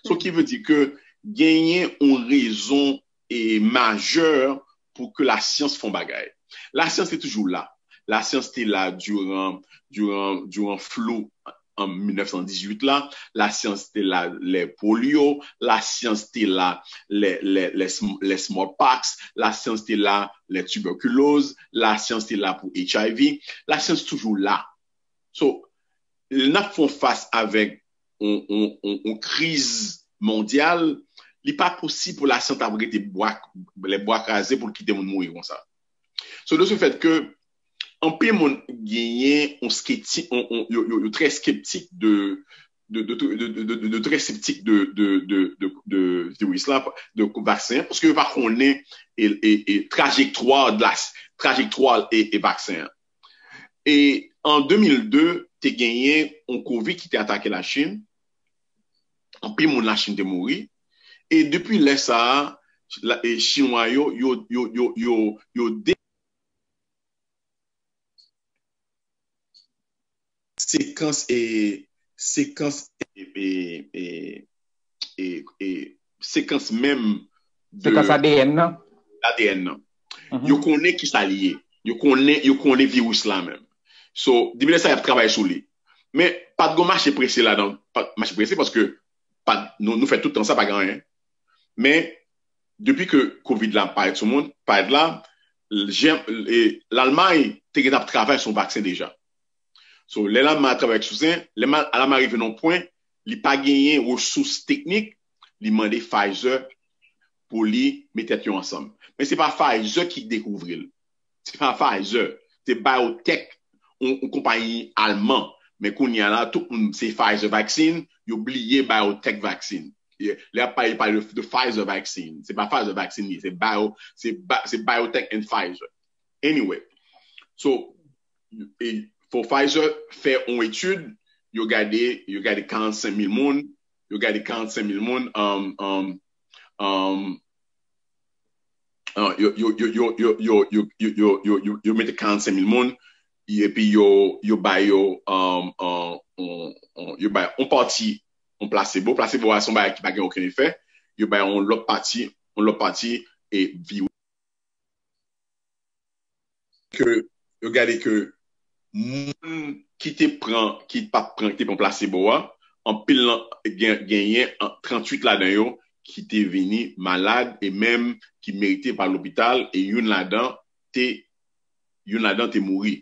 So ki ve di ke genyen an rezon e majeur pou ke la siyans fon bagay. La siyans te toujou la. La siyans te la duran, duran, duran flou en 1918 la, la siyans te la le polio, la siyans te la le, le, le, le smallpox, la siyans te la le tuberculose, la siyans te la pou HIV, la siyans toujou la. So, nan fon fase avek on kriz mondyal, li pa posi pou la siyans ta brete le boak aze pou kite moun mou yon sa. So, de se fet ke an pe moun genyen yon tre skeptik de de tre skeptik de virus la, de vaksin, pwoske yon va konen trajektroal trajektroal e vaksin. E an 2002, te genyen an COVID ki te atake la Chine, an anpe moun la Chine te mouri, e depi lè sa, chinois yo yo yo yo yo yo de sekans e sekans e e e e e sekans menm sekans ADN nan ADN nan mm -hmm. yo konen ki sa liye. Yo konen, yo konen virus la men. So di mene sa yap travay sou li. Men pat go mache prese la dan mache prese paske pat, nou, nou fè toutan sa pa ganyan men depi ke COVID la pa et sou moun pa et la e, l'Allemagne te gen ap travay son vaksen deja. So, lè la ma travay sou sen, lè ma arrive non point, li pa genyen ou sous teknik, li mande Pfizer pou li metet yo ansam. Men se pa Pfizer ki dekouvril. Se pa Pfizer, se biotech ou kompanyi alman. Men koun yan la, tout moun se Pfizer vaccine, yo bliye biotech vaccine. Le ap pa yi pale de Pfizer vaccine. Se pa Pfizer vaccine ni, se biotech and Pfizer. Anyway, so, For Pfizer fè an etude, yo gade, yo gade 45.000 moun, yo gade 45.000 moun, um, um, uh, yo mette 45.000 moun, epi yo bay yo, yo bay an pati, an placebo, placebo a son bay ki bagen okene fe, yo bay an lop pati, an lop pati, e viwe. Yo gade ke moun ki te pran, ki pa pran, ki te pran placebo a, an pil lan gen, genyen 38 la den yo, ki te veni malade, e menm ki merite pa l'opital, e yon la den te, yon la den te mouri.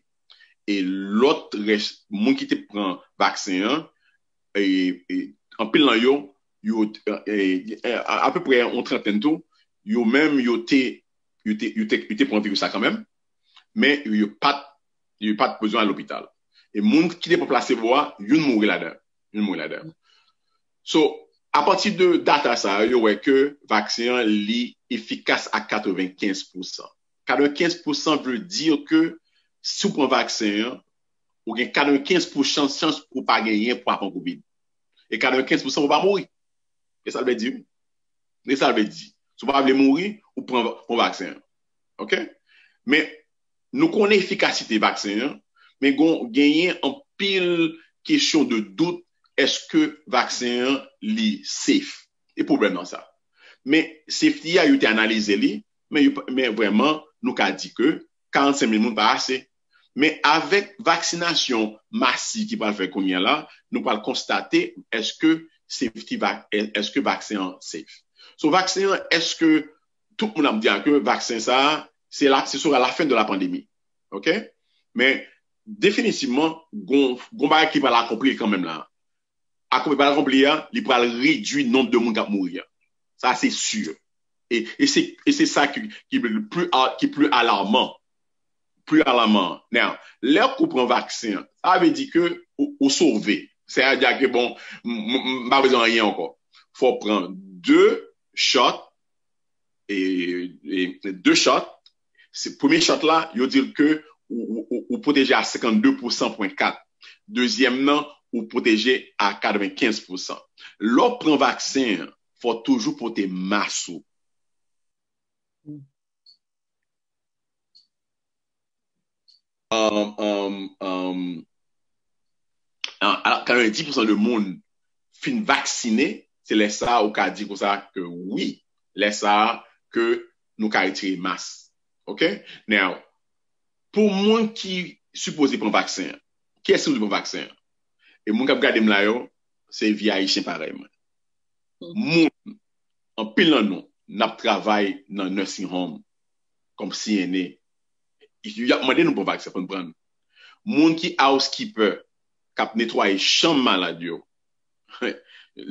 E lot res, moun ki te pran vaksen an, e, e, an pil lan yo, yo, e, e apè pre an trenten tou, yo menm yo te, yo te, yo te, yo te pran virusa la kanmen, men yo pat yon pat bezwen an l'opital. E moun ki de pou placebo a, yon mouri la den. Yon mouri la den. So, apati de data sa, yo wè ke vaksiyan li efikas a 95%. 95% vè dir ke sou pran vaksiyan, ou gen 95% chans pou pa genyen pou apan COVID. E 95% pou pa mouri. E sa lbe di ou. E sa lbe di. Sou pa vle mouri, ou pran vaksiyan. Ok? Men, nou konen efikasite vaksen, men genyen an pil kesyon de dout eske vaksen li safe. E poublem nan sa. Men safety a yote analize li, men, men vreman nou ka di ke 45 000 moun pa ase. Men avek vaksinasyon masi ki pal fè koumyen la, nou pal konstate eske eske vaksin safe. So vaksin eske, tout moun am diyan ke vaksin sa c'est là, c'est sur la fin de la pandémie. OK? Mais, définitivement, gon, gon qui va l'accomplir quand même là. Accomplir, pas l'accomplir, hein, il va réduire le nombre de monde qui va mourir. Ça, c'est sûr. Et, et c'est, ça qui, qui est le plus, qui est plus alarmant. Plus alarmant. Now, l'air qu'on prend vaccin, ça veut dire que, au, au sauver. C'est-à-dire que bon, pas besoin rien encore. Faut prendre deux shots et, et deux shots Premier shot la, yo dir ke ou, ou, ou proteje a 52.4. Dezyem nan, ou proteje a 95%. Lò pren vaksin, fò toujou pote masou. Mm. Um, um, um, alors, 90% de moun fin vaksine, se lè sa ou ka di kon sa ke oui, lè sa ke nou ka etire mas. Ok? Now, pou moun ki suppose pon vaksin, kè eske ou pon vaksin? E moun kap gade m la yo, se vi a ishen pareyman. Mm. Moun, an pil nan nou, nap travay nan nursing home, kom si ene. Yap mwade nou pon vaksin, pon pran. Moun ki housekeeper, kap netwaye chan maladyo,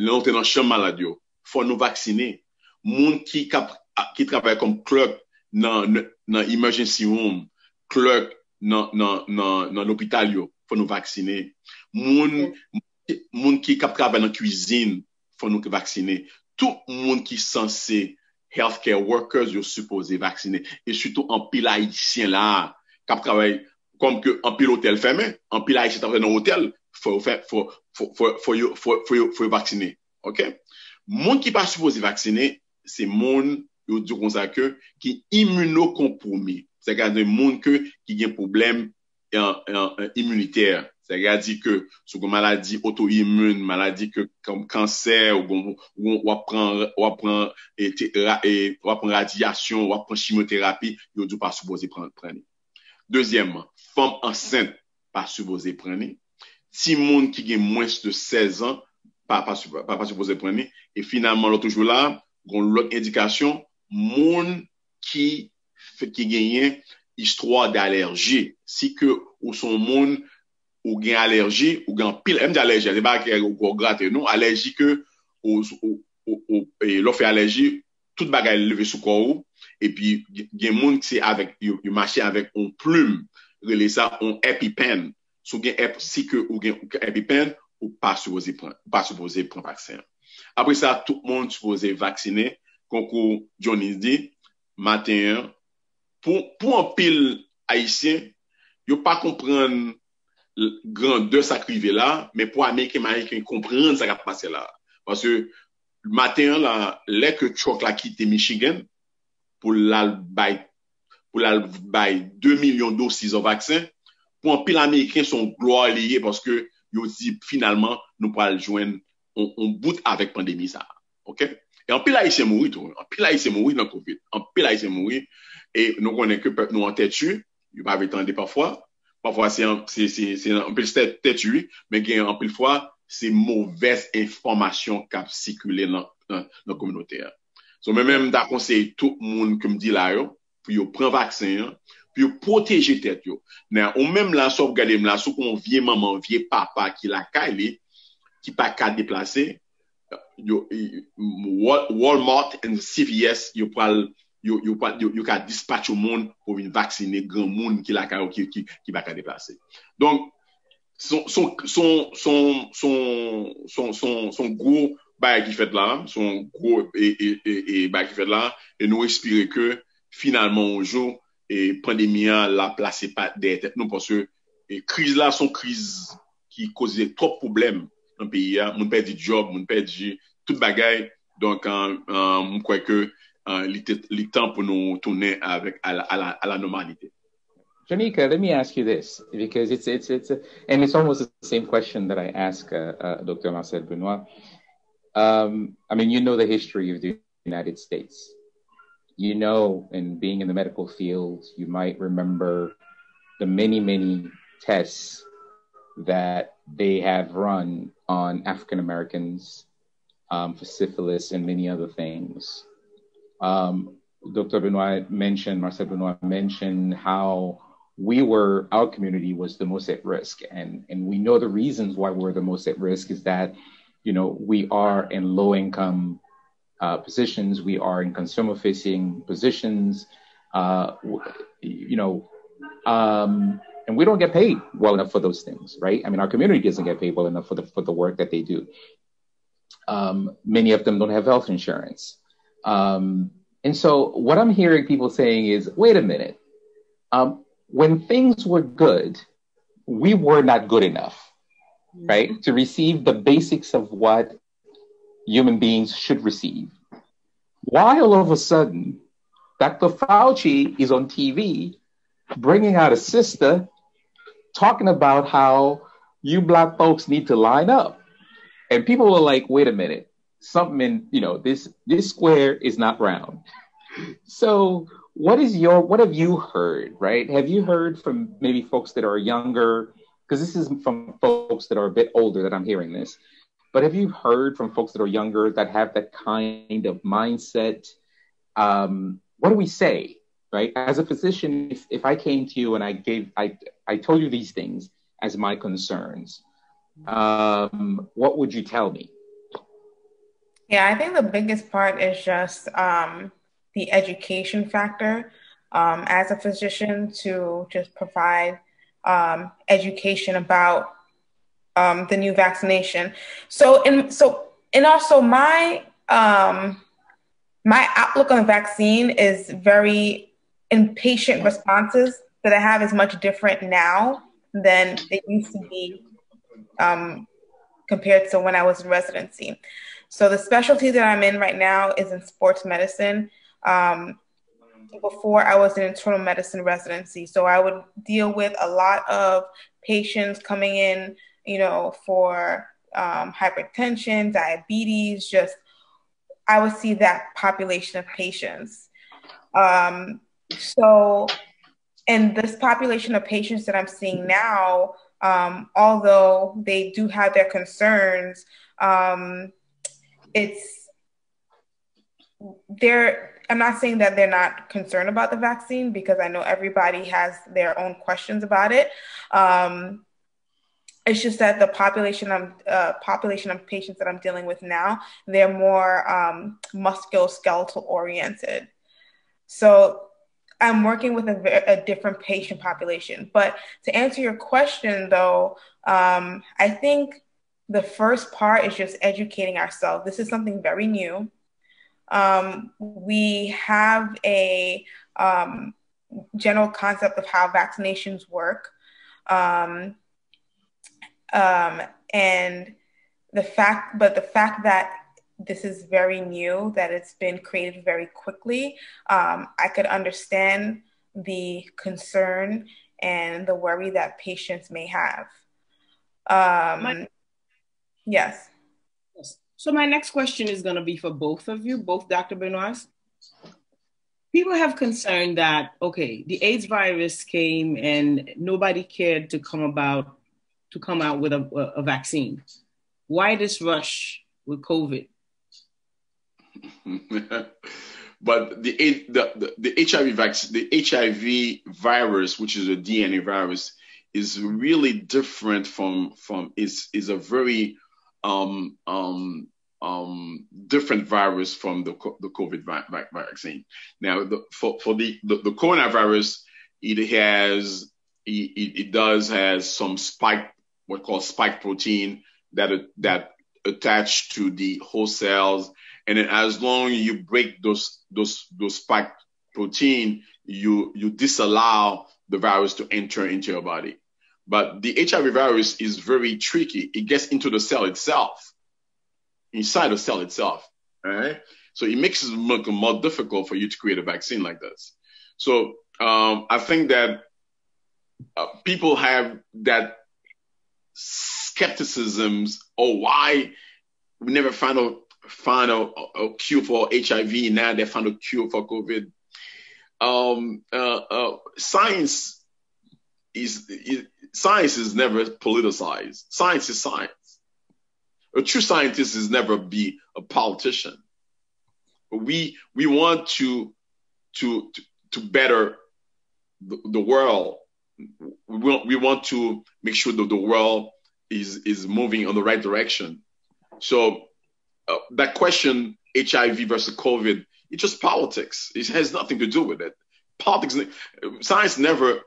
nou tenan chan maladyo, fon nou vaksine. Moun ki, kap, ki travay kom klok nan, nan emergency room, clerk nan, nan, nan l'opital yo, fò nou vaksine. Moun, moun ki kap trabe nan kuisine, fò nou vaksine. Tout moun ki sanse healthcare workers yo suppose vaksine. E sütou an pil haitien la, kap trabe kom ke an pil hotel fèmè, an pil haitien trabe nan hotel, fò yo vaksine. Ok? Moun ki pa suppose vaksine, se moun yo di kon sa ke ki immunokompromi. Se ka de moun ke ki gen problem euh, euh, immuniter. Se ka di ke sou kon maladi auto-immune, maladi ke kom kanser, ou, bon, ou wapren wap wap radyasyon, chimoterapi, yo di pa souboze prene. Dezyemman, fom ansen pa souboze prene. Ti moun ki gen mwens de 16 an, pa, pa, pa, pa prene. E finalman, lo toujou la, kon lòk indikasyon, moun ki, ki genyen histwa d'alerji. Si ke ou son moun ou gen alerji, ou gen pil, m di alerji, ane ba ki ou grate nou, alerji ke ou, ou, ou, e, lo fe alerji, tout bagay leve sou kou, e pi gen moun ki se avèk, yu mache avek on plume, rele sa on epipen, sou gen ep, si ke ou gen epipen, ou pa supose pren vaksen. Apre sa, tout moun supose vaksine, konkou Johnny D, Maten, pou, pou an pil Haitien, yo pa kompren gran de sakrive la, men pou Ameriken-Ameriken kompren sa kap pase la. Pase, maten la, lek Chok la kite Michigan, pou lal bay, pou lal bay 2 milyon dosis an vaksen, pou an pil Ameriken son gloa liye, paske yo di finalman nou pal jwen on, on bout avèk pandemi sa. Ok? E anpil la yise mouri tou. Anpil la yise mouri nan COVID. Anpil la yise mouri. E nou konen ke pep nou an tetu. Yon pa ave tende pafwa. Pafwa se anpil se tetu. Men gen anpil fwa se mouves informasyon kap sikule nan, nan, nan kominote ya. So men men mda konsey tout moun kem di la yo. Pou yo pren vaksen yo. Pou yo proteje tet yo. Nan, ou men mla sop gade mla sou kon vie maman, vie papa ki la ka li. Ki pa ka deplase. yo, Walmart and CVS yo pral yo ka dispatch yo moun pou vin vaksine gran moun ki la ka ou ki, ki, ki baka deplase. Donk, son, son, son, son gro baye ki fet la, son gro e, e, e, e baye ki fet la, e nou espire ke finalman oujou, e pandemia la plase pa de etet nou pwase e, kriz la son kriz ki koze trop problem nan peyi ya, moun perdi job, moun perdi tout bagay, donk moun kweke li tan pou nou tounen a la normalite. Janika, let me ask you this, because it's, it's, it's, and it's almost the same question that I ask uh, uh, Dr. Marcel Benoit. Um, I mean, you know the history of the United States. you know, in being in the medical field, you might remember the many, many tests that they have run on African Americans um, for syphilis and many other things. Um, Dr. Benoit mentioned, Marcel Benoit mentioned how we were, our community was the most at risk. And, and we know the reasons why we're the most at risk is that, you know, we are in low income uh, positions. We are in consumer facing positions, uh, you know, um, and we don't get paid well enough for those things, right? I mean, our community doesn't get paid well enough for the for the work that they do. Um, many of them don't have health insurance, um, and so what I'm hearing people saying is, wait a minute, um, when things were good, we were not good enough, right, to receive the basics of what human beings should receive. Why all of a sudden, Dr. Fauci is on TV bringing out a sister talking about how you black folks need to line up. And people were like, wait a minute, something in, you know, this this square is not round. So what is your what have you heard, right? Have you heard from maybe folks that are younger? Because this is from folks that are a bit older that I'm hearing this. But have you heard from folks that are younger that have that kind of mindset? Um, what do we say, right? As a physician, if, if I came to you and I gave, I, I told you these things as my concerns, um, what would you tell me? Yeah, I think the biggest part is just um, the education factor um, as a physician to just provide um, education about um, the new vaccination. So, and so, and also my um, my outlook on the vaccine is very impatient responses that I have is much different now than it used to be um, compared to when I was in residency. So the specialty that I'm in right now is in sports medicine. Um, before I was in internal medicine residency, so I would deal with a lot of patients coming in, you know, for um, hypertension, diabetes, just I would see that population of patients. Um, so, in this population of patients that I'm seeing now, um, although they do have their concerns, um, it's they're I'm not saying that they're not concerned about the vaccine because I know everybody has their own questions about it. Um, it's just that the population of uh, population of patients that I'm dealing with now, they're more um, musculoskeletal oriented. So I'm working with a, a, different patient population. But to answer your question, though, um, I think the first part is just educating ourselves. This is something very new. Um, we have a um, general concept of how vaccinations work. Um, um, and the fact, but the fact that this is very new, that it's been created very quickly, um, I could understand the concern and the worry that patients may have. Um, my, yes. So my next question is going to be for both of you, both Dr. Benoit. People have concern that okay, the AIDS virus came and nobody cared to come about to come out with a, a vaccine. Why this rush with COVID? but the, the, the, the HIV vaccine, the HIV virus, which is a DNA virus, is really different from from is is a very um, um, um, different virus from the the COVID vi- vaccine. Now, the, for for the, the the coronavirus, it has it, it does has some spike what called spike protein that that attach to the host cells, and as long you break those those those spike protein, you you disallow the virus to enter into your body. But the HIV virus is very tricky. It gets into the cell itself, inside the cell itself. All right. So it makes it more, more difficult for you to create a vaccine like this. So um, I think that uh, people have that skepticisms or why we never found a find a, a, cure for HIV. Now they found a cure for COVID. Um, uh, uh, science is, is, science is never politicized. Science is science. A true scientist is never be a politician. We we want to to to, to better the, the world we want, we want to make sure that the world is is moving on the right direction. So uh, that question, HIV versus COVID, it's just politics. It has nothing to do with it. Politics, science never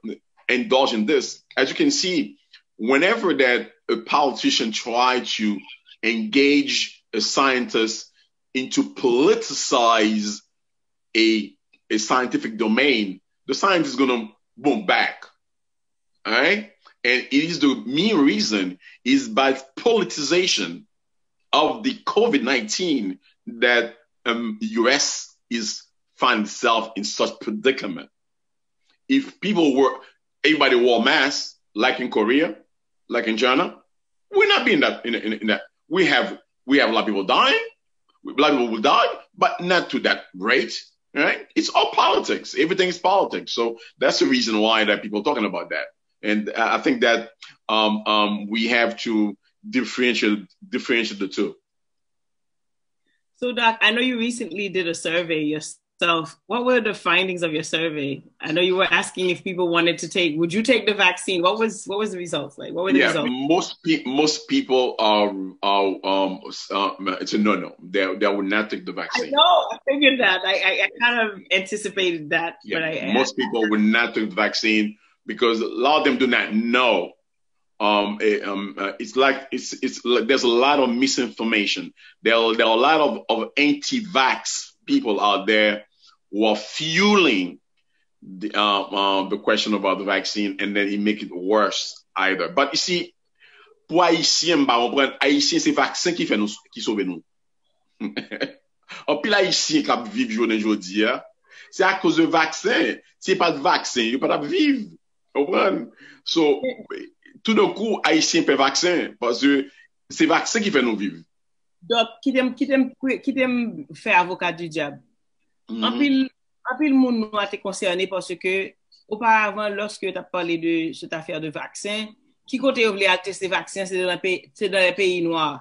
indulge in this. As you can see, whenever that a politician try to engage a scientist into politicize a a scientific domain, the science is gonna boom back. All right. And it is the main reason is by politicization of the COVID-19 that um, US is find itself in such predicament. If people were, everybody wore masks, like in Korea, like in China, we're not being that in, in, in that. We have we have a lot of people dying, a lot of people will die, but not to that rate. Right? It's all politics. Everything is politics. So that's the reason why that people are talking about that. And I think that um, um, we have to differentiate differentiate the two. So, Doc, I know you recently did a survey yourself. What were the findings of your survey? I know you were asking if people wanted to take. Would you take the vaccine? What was what was the results like? What were the yeah, results? most pe- most people are are um uh, it's a no no. They they would not take the vaccine. I know. I figured that. I I, I kind of anticipated that. Yeah, but I most people would not take the vaccine because a lot of them do not know. Um, um, uh, it's like it's it's there's a lot of misinformation. There are, there are a lot of, of anti-vax people out there who are fueling the uh, uh, the question about the vaccine, and then it make it worse either. But you see, pour haïtien, bah, on prend haïtien, c'est vaccin qui fait nous, qui sauve nous. An pi la isi kap viv jounen jodi ya, se a kouz de vaksen, se pa de vaksen, yo pa tap viv. Opran? So, tout d'un kou, Haitien pe vaksin, parce se vaksin ki fe nou viv. Dok, ki tem fè avokat du diab. Mm -hmm. Anpil moun nou a te konserne parce ke, oparavan, loske ta pale de set afer de vaksin, ki kote yo vle al teste vaksin, se dan le peyi noa.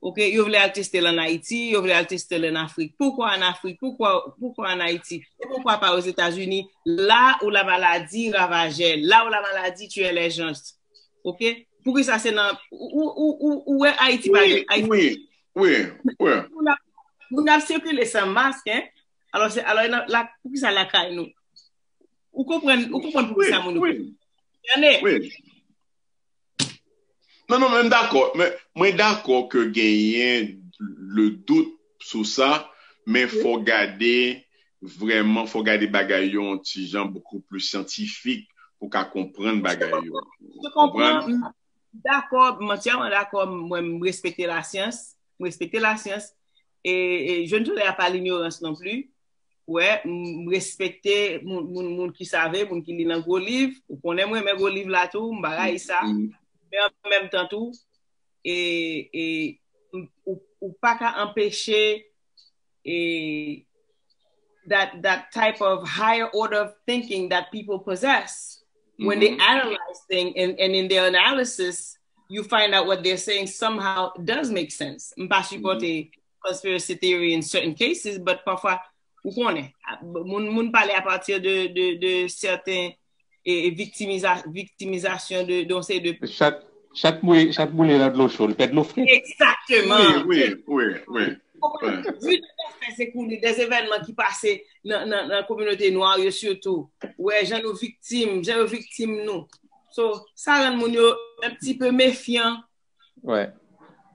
Ok, yo vle al teste an Haiti, yo vle al teste an Afrik. Poukwa an Afrik? Poukwa an Haiti? Poukwa pa os Etats-Unis? La ou la maladi ravage, la ou la maladi tue les gens. Ok? Pou ki sa se nan... Ou e Haiti bagay? Oui, oui, oui. Moun ap sekule san maske, alo pou ki sa lakay e nou? Ou kompren pou ki sa moun nou? Oui, oui. Yane? Oui. Non, non, mwen d'akor. Mwen d'akor ke genyen le dout sou sa, men fò gade, vreman fò gade bagay yon ti jan beaucoup plus scientifique pou ka kompren bagay yo. Je kompren, d'akor, mentiaman d'akor, mwen mrespete la syans, mrespete la syans, e je ne jolè a pa l'ignorans non plu, wè, mrespete moun ki save, moun ki li nan gwo liv, ou konen mwen mwen gwo liv la tou, mbara yisa, mwen mèm tan tou, e ou pa ka empèche e that, that type of higher order of thinking that people possess. When they mm-hmm. analyze things and, and in their analysis you find out what they're saying somehow does make sense. Pas supporter mm-hmm. conspiracy theory in certain cases, but parfois ou connaît. Moun, moun parler à partir de, de, de certains et victimisa victimisation de, de, de, de Chat, chat moule, chat moule la de l'eau chaude, pe de l'eau frite. Exactement. Oui, oui, oui, oui. Vu se kouni des événements qui passent nan la communauté noire yo surtout, ouais, jan nou victime, jan nou victime nou. So, sa ren moun yo un petit peu méfiant. Ouais.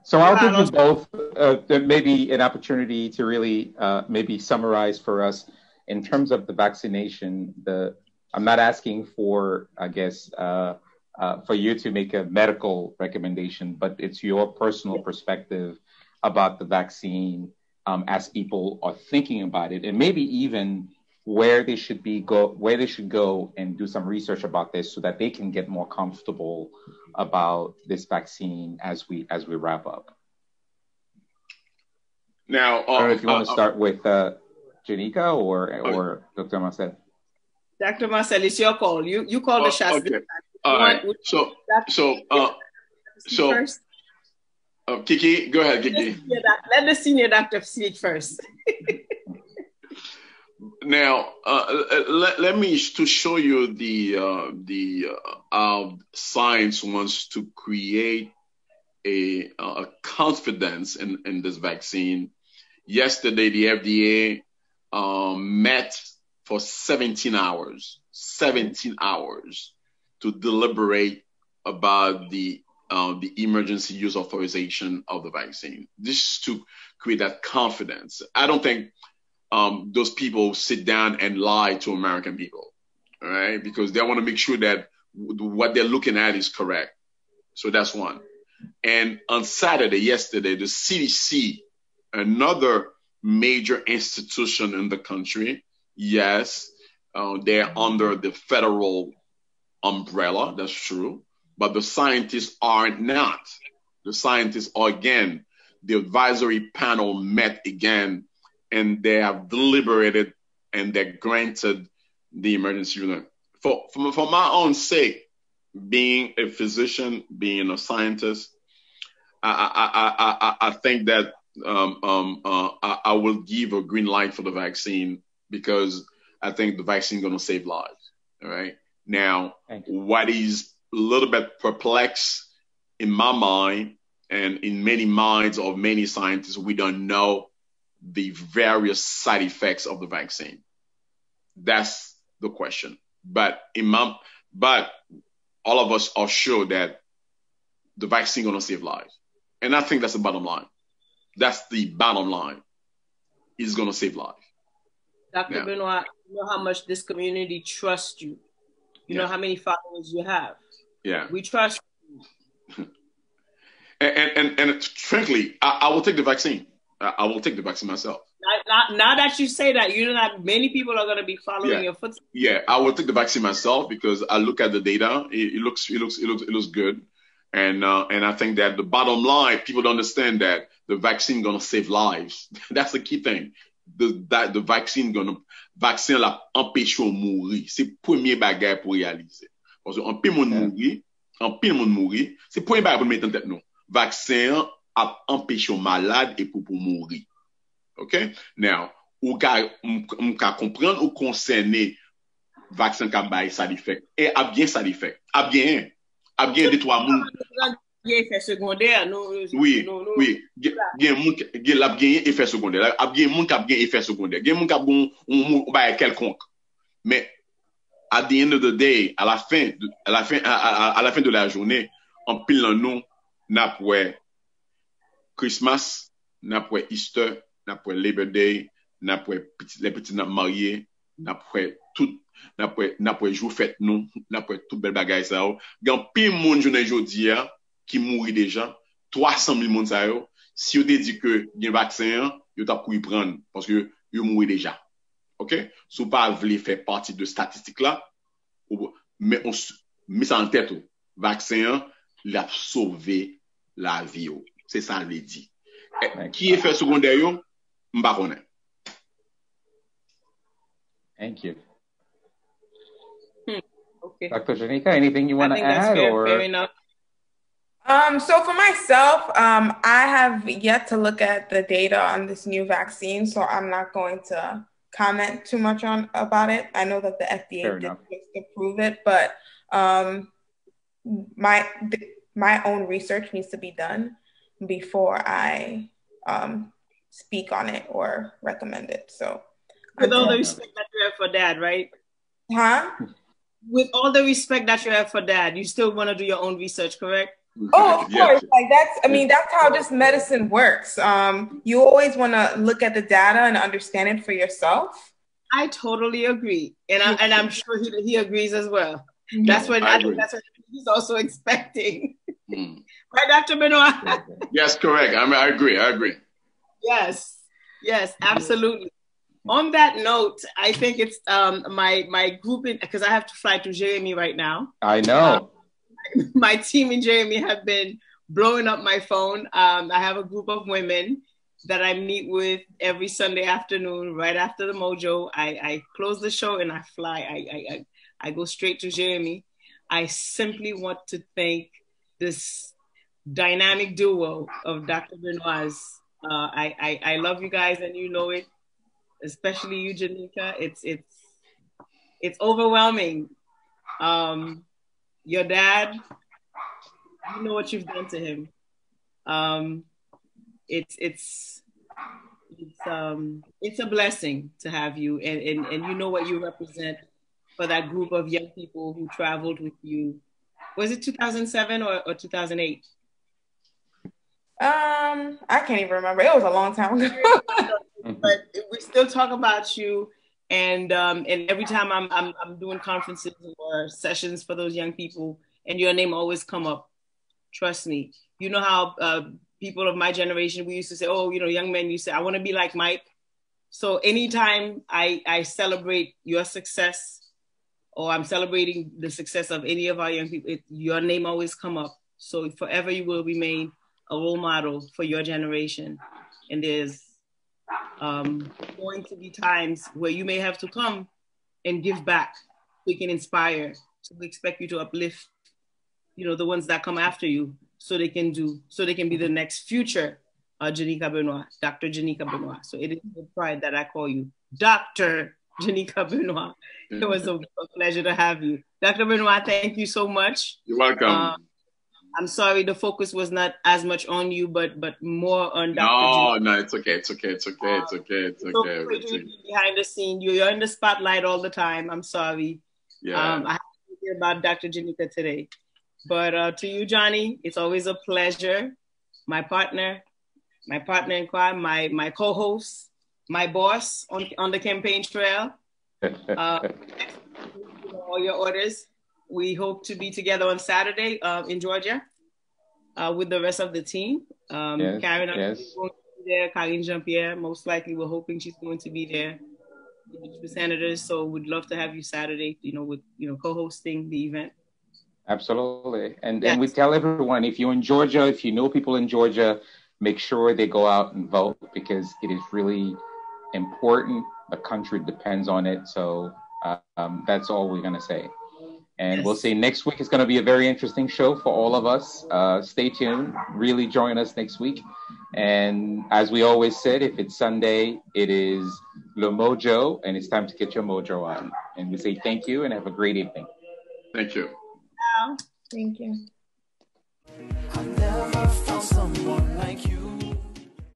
So I'll give you both uh, maybe an opportunity to really uh, maybe summarize for us in terms of the vaccination, the I'm not asking for, I guess, uh, uh, for you to make a medical recommendation, but it's your personal perspective about the vaccine um, as people are thinking about it, and maybe even where they should be go where they should go and do some research about this so that they can get more comfortable about this vaccine as we as we wrap up. Now, uh, I don't know if you want to start with uh, Janika or or Dr. Marcel. Dr. Marcel, it's your call. You you call the Oh, shots. okay. All right. So, so, uh, so, First. Uh, Kiki, go ahead, Kiki. Let the senior doctor speak first. Now, uh, let, let me to show you the uh, the uh, how science wants to create a, a confidence in, in this vaccine. Yesterday, the FDA um, met for 17 hours, 17 hours to deliberate about the uh, the emergency use authorization of the vaccine. This is to create that confidence. I don't think um, those people sit down and lie to American people, right? Because they want to make sure that what they're looking at is correct. So that's one. And on Saturday, yesterday, the CDC, another major institution in the country, yes, uh, they're under the federal umbrella. That's true. But the scientists are not. The scientists are again, the advisory panel met again and they have deliberated and they granted the emergency unit. For, for, for my own sake, being a physician, being a scientist, I, I, I, I, I think that um, um, uh, I, I will give a green light for the vaccine because I think the vaccine is going to save lives. All right. Now, what is little bit perplexed in my mind and in many minds of many scientists, we don't know the various side effects of the vaccine. That's the question. But in my, but all of us are sure that the vaccine is going to save lives. And I think that's the bottom line. That's the bottom line. It's going to save lives. Dr. Yeah. Benoit, you know how much this community trusts you. You know how many followers you have. Yeah. We trust And, and, and, and frankly, I, I will take the vaccine. I, I will take the vaccine myself. Now, now, that you say that, you know that many people are going to be following Yeah. your footsteps. Yeah, I will take the vaccine myself because I look at the data. It, it looks, it looks, it looks, it looks good, and uh, and I think that the bottom line, people don't understand that the vaccine gonna save lives. That's the key thing. The that the vaccine gonna vaccin la empêche ou mourir. C'est premier bagay pour réaliser. An pil moun mouri, an pil moun mouri, se pou yon bagay pou nou metan tet nou. Vaksen ap empesyon malade e pou pou mouri. Ok? Now, ou ka, m ka kompren ou konsene vaksen ka bay sa li fek. E ap gen sa li fek. Ap gen. Ap gen detwa moun. Gen efè sekondèr. Oui, oui. Gen moun kap gen efè sekondèr. Ap gen moun kap gen bon, efè sekondèr. Gen moun kap gen moun baye kelkonk. Men, at the end of the day, a la fin, a la fin, a, a, a la fin de la jounen, an pil nan nou, nap wè Christmas, nap wè Easter, nap wè Labor Day, nap wè le piti nan marye, nap wè tout, nap wè, nap wè jou fèt nou, nap wè tout bel bagay sa yo. Gan pil moun jounen jodi ya, ki mouri dejan, 300.000 moun sa yo, si yo te di ke gen vaksen yo, yo tap kou yi pran, paske yo mouri dejan. Ok? Sou pa vle fè pati de statistik la, mè sa an tèt ou. Vaksen an, li ap sove la vi ou. Se sa li di. di. Ki efè sekondè yo, mba konè. Thank you. Hmm, okay. Dr. Janika, anything you want to add? Fair, or? Fair enough. um, so for myself, um, I have yet to look at the data on this new vaccine, so I'm not going to comment too much on about it. I know that the FDA Fair did enough. just approve it, but um, my my own research needs to be done before I um, speak on it or recommend it. So, With all the respect that you have for dad, right? huh? With all the respect that you have for dad, you still want to do your own research, correct? Oh, of Yeah. course. Like that's I mean, that's how just medicine works. Um, you always want to look at the data and understand it for yourself. I totally agree, and I, and I'm sure he, he agrees as well. That's what I, I think that's what he's also expecting, Mm. right, Dr. Benoit? Yes, correct. I mean, I agree. I agree. yes, yes, absolutely. On that note, I think it's um my my group in because I have to fly to Jeremy right now. I know. my team and Jeremy have been blowing up my phone. Um, I have a group of women that I meet with every Sunday afternoon, right after the Mojo. I, I close the show and I fly. I, I, I, go straight to Jeremy. I simply want to thank this dynamic duo of Dr. Benoit's. Uh, I, I, I love you guys and you know it, especially you, Janika. It's, it's, it's overwhelming. Um, your dad, you know what you've done to him. Um, it's it's it's um it's a blessing to have you, and and and you know what you represent for that group of young people who traveled with you. Was it 2007 or, or 2008? Um, I can't even remember. It was a long time ago. but we still talk about you and um and every time I'm, I'm I'm doing conferences or sessions for those young people and your name always come up trust me. You know how uh, people of my generation we used to say oh you know young men you say I want to be like Mike. So anytime I I celebrate your success or I'm celebrating the success of any of our young people it, your name always come up. So forever you will remain a role model for your generation. And there's um, going to be times where you may have to come and give back. We can inspire. So we expect you to uplift, you know, the ones that come after you, so they can do, so they can be the next future uh, Janika Benoit, Dr. Janika Benoit. So it is with pride that I call you Dr. Janika Benoit. It was a, a pleasure to have you, Dr. Benoit. Thank you so much. You're welcome. Uh, I'm sorry the focus was not as much on you, but but more on Dr. no, no, it's okay. It's okay. It's okay. It's okay. It's so okay. behind the scene. You- You're in the spotlight all the time. I'm sorry. Yeah. Um, I have to hear about Dr. Janika today. But uh, to you, Johnny, it's always a pleasure. My partner, my partner in crime, my my co-host, my boss on on the campaign trail. Uh, all your orders. We hope to be together on Saturday uh, in Georgia uh, with the rest of the team. Um, Yes, Karen, I'm yes. going there. Karine Jean Pierre, most likely, we're hoping she's going to be there. The senators, so we'd love to have you Saturday. You know, with you know co-hosting the event. Absolutely, and yes. and we tell everyone if you're in Georgia, if you know people in Georgia, make sure they go out and vote because it is really important. The country depends on it. So um, that's all we're going to say. And yes. we'll see next week is going to be a very interesting show for all of us. Uh, stay tuned. Really join us next week. And as we always said, if it's Sunday, it is Le Mojo, and it's time to get your mojo on. And we say thank you and have a great evening. Thank you. Thank you.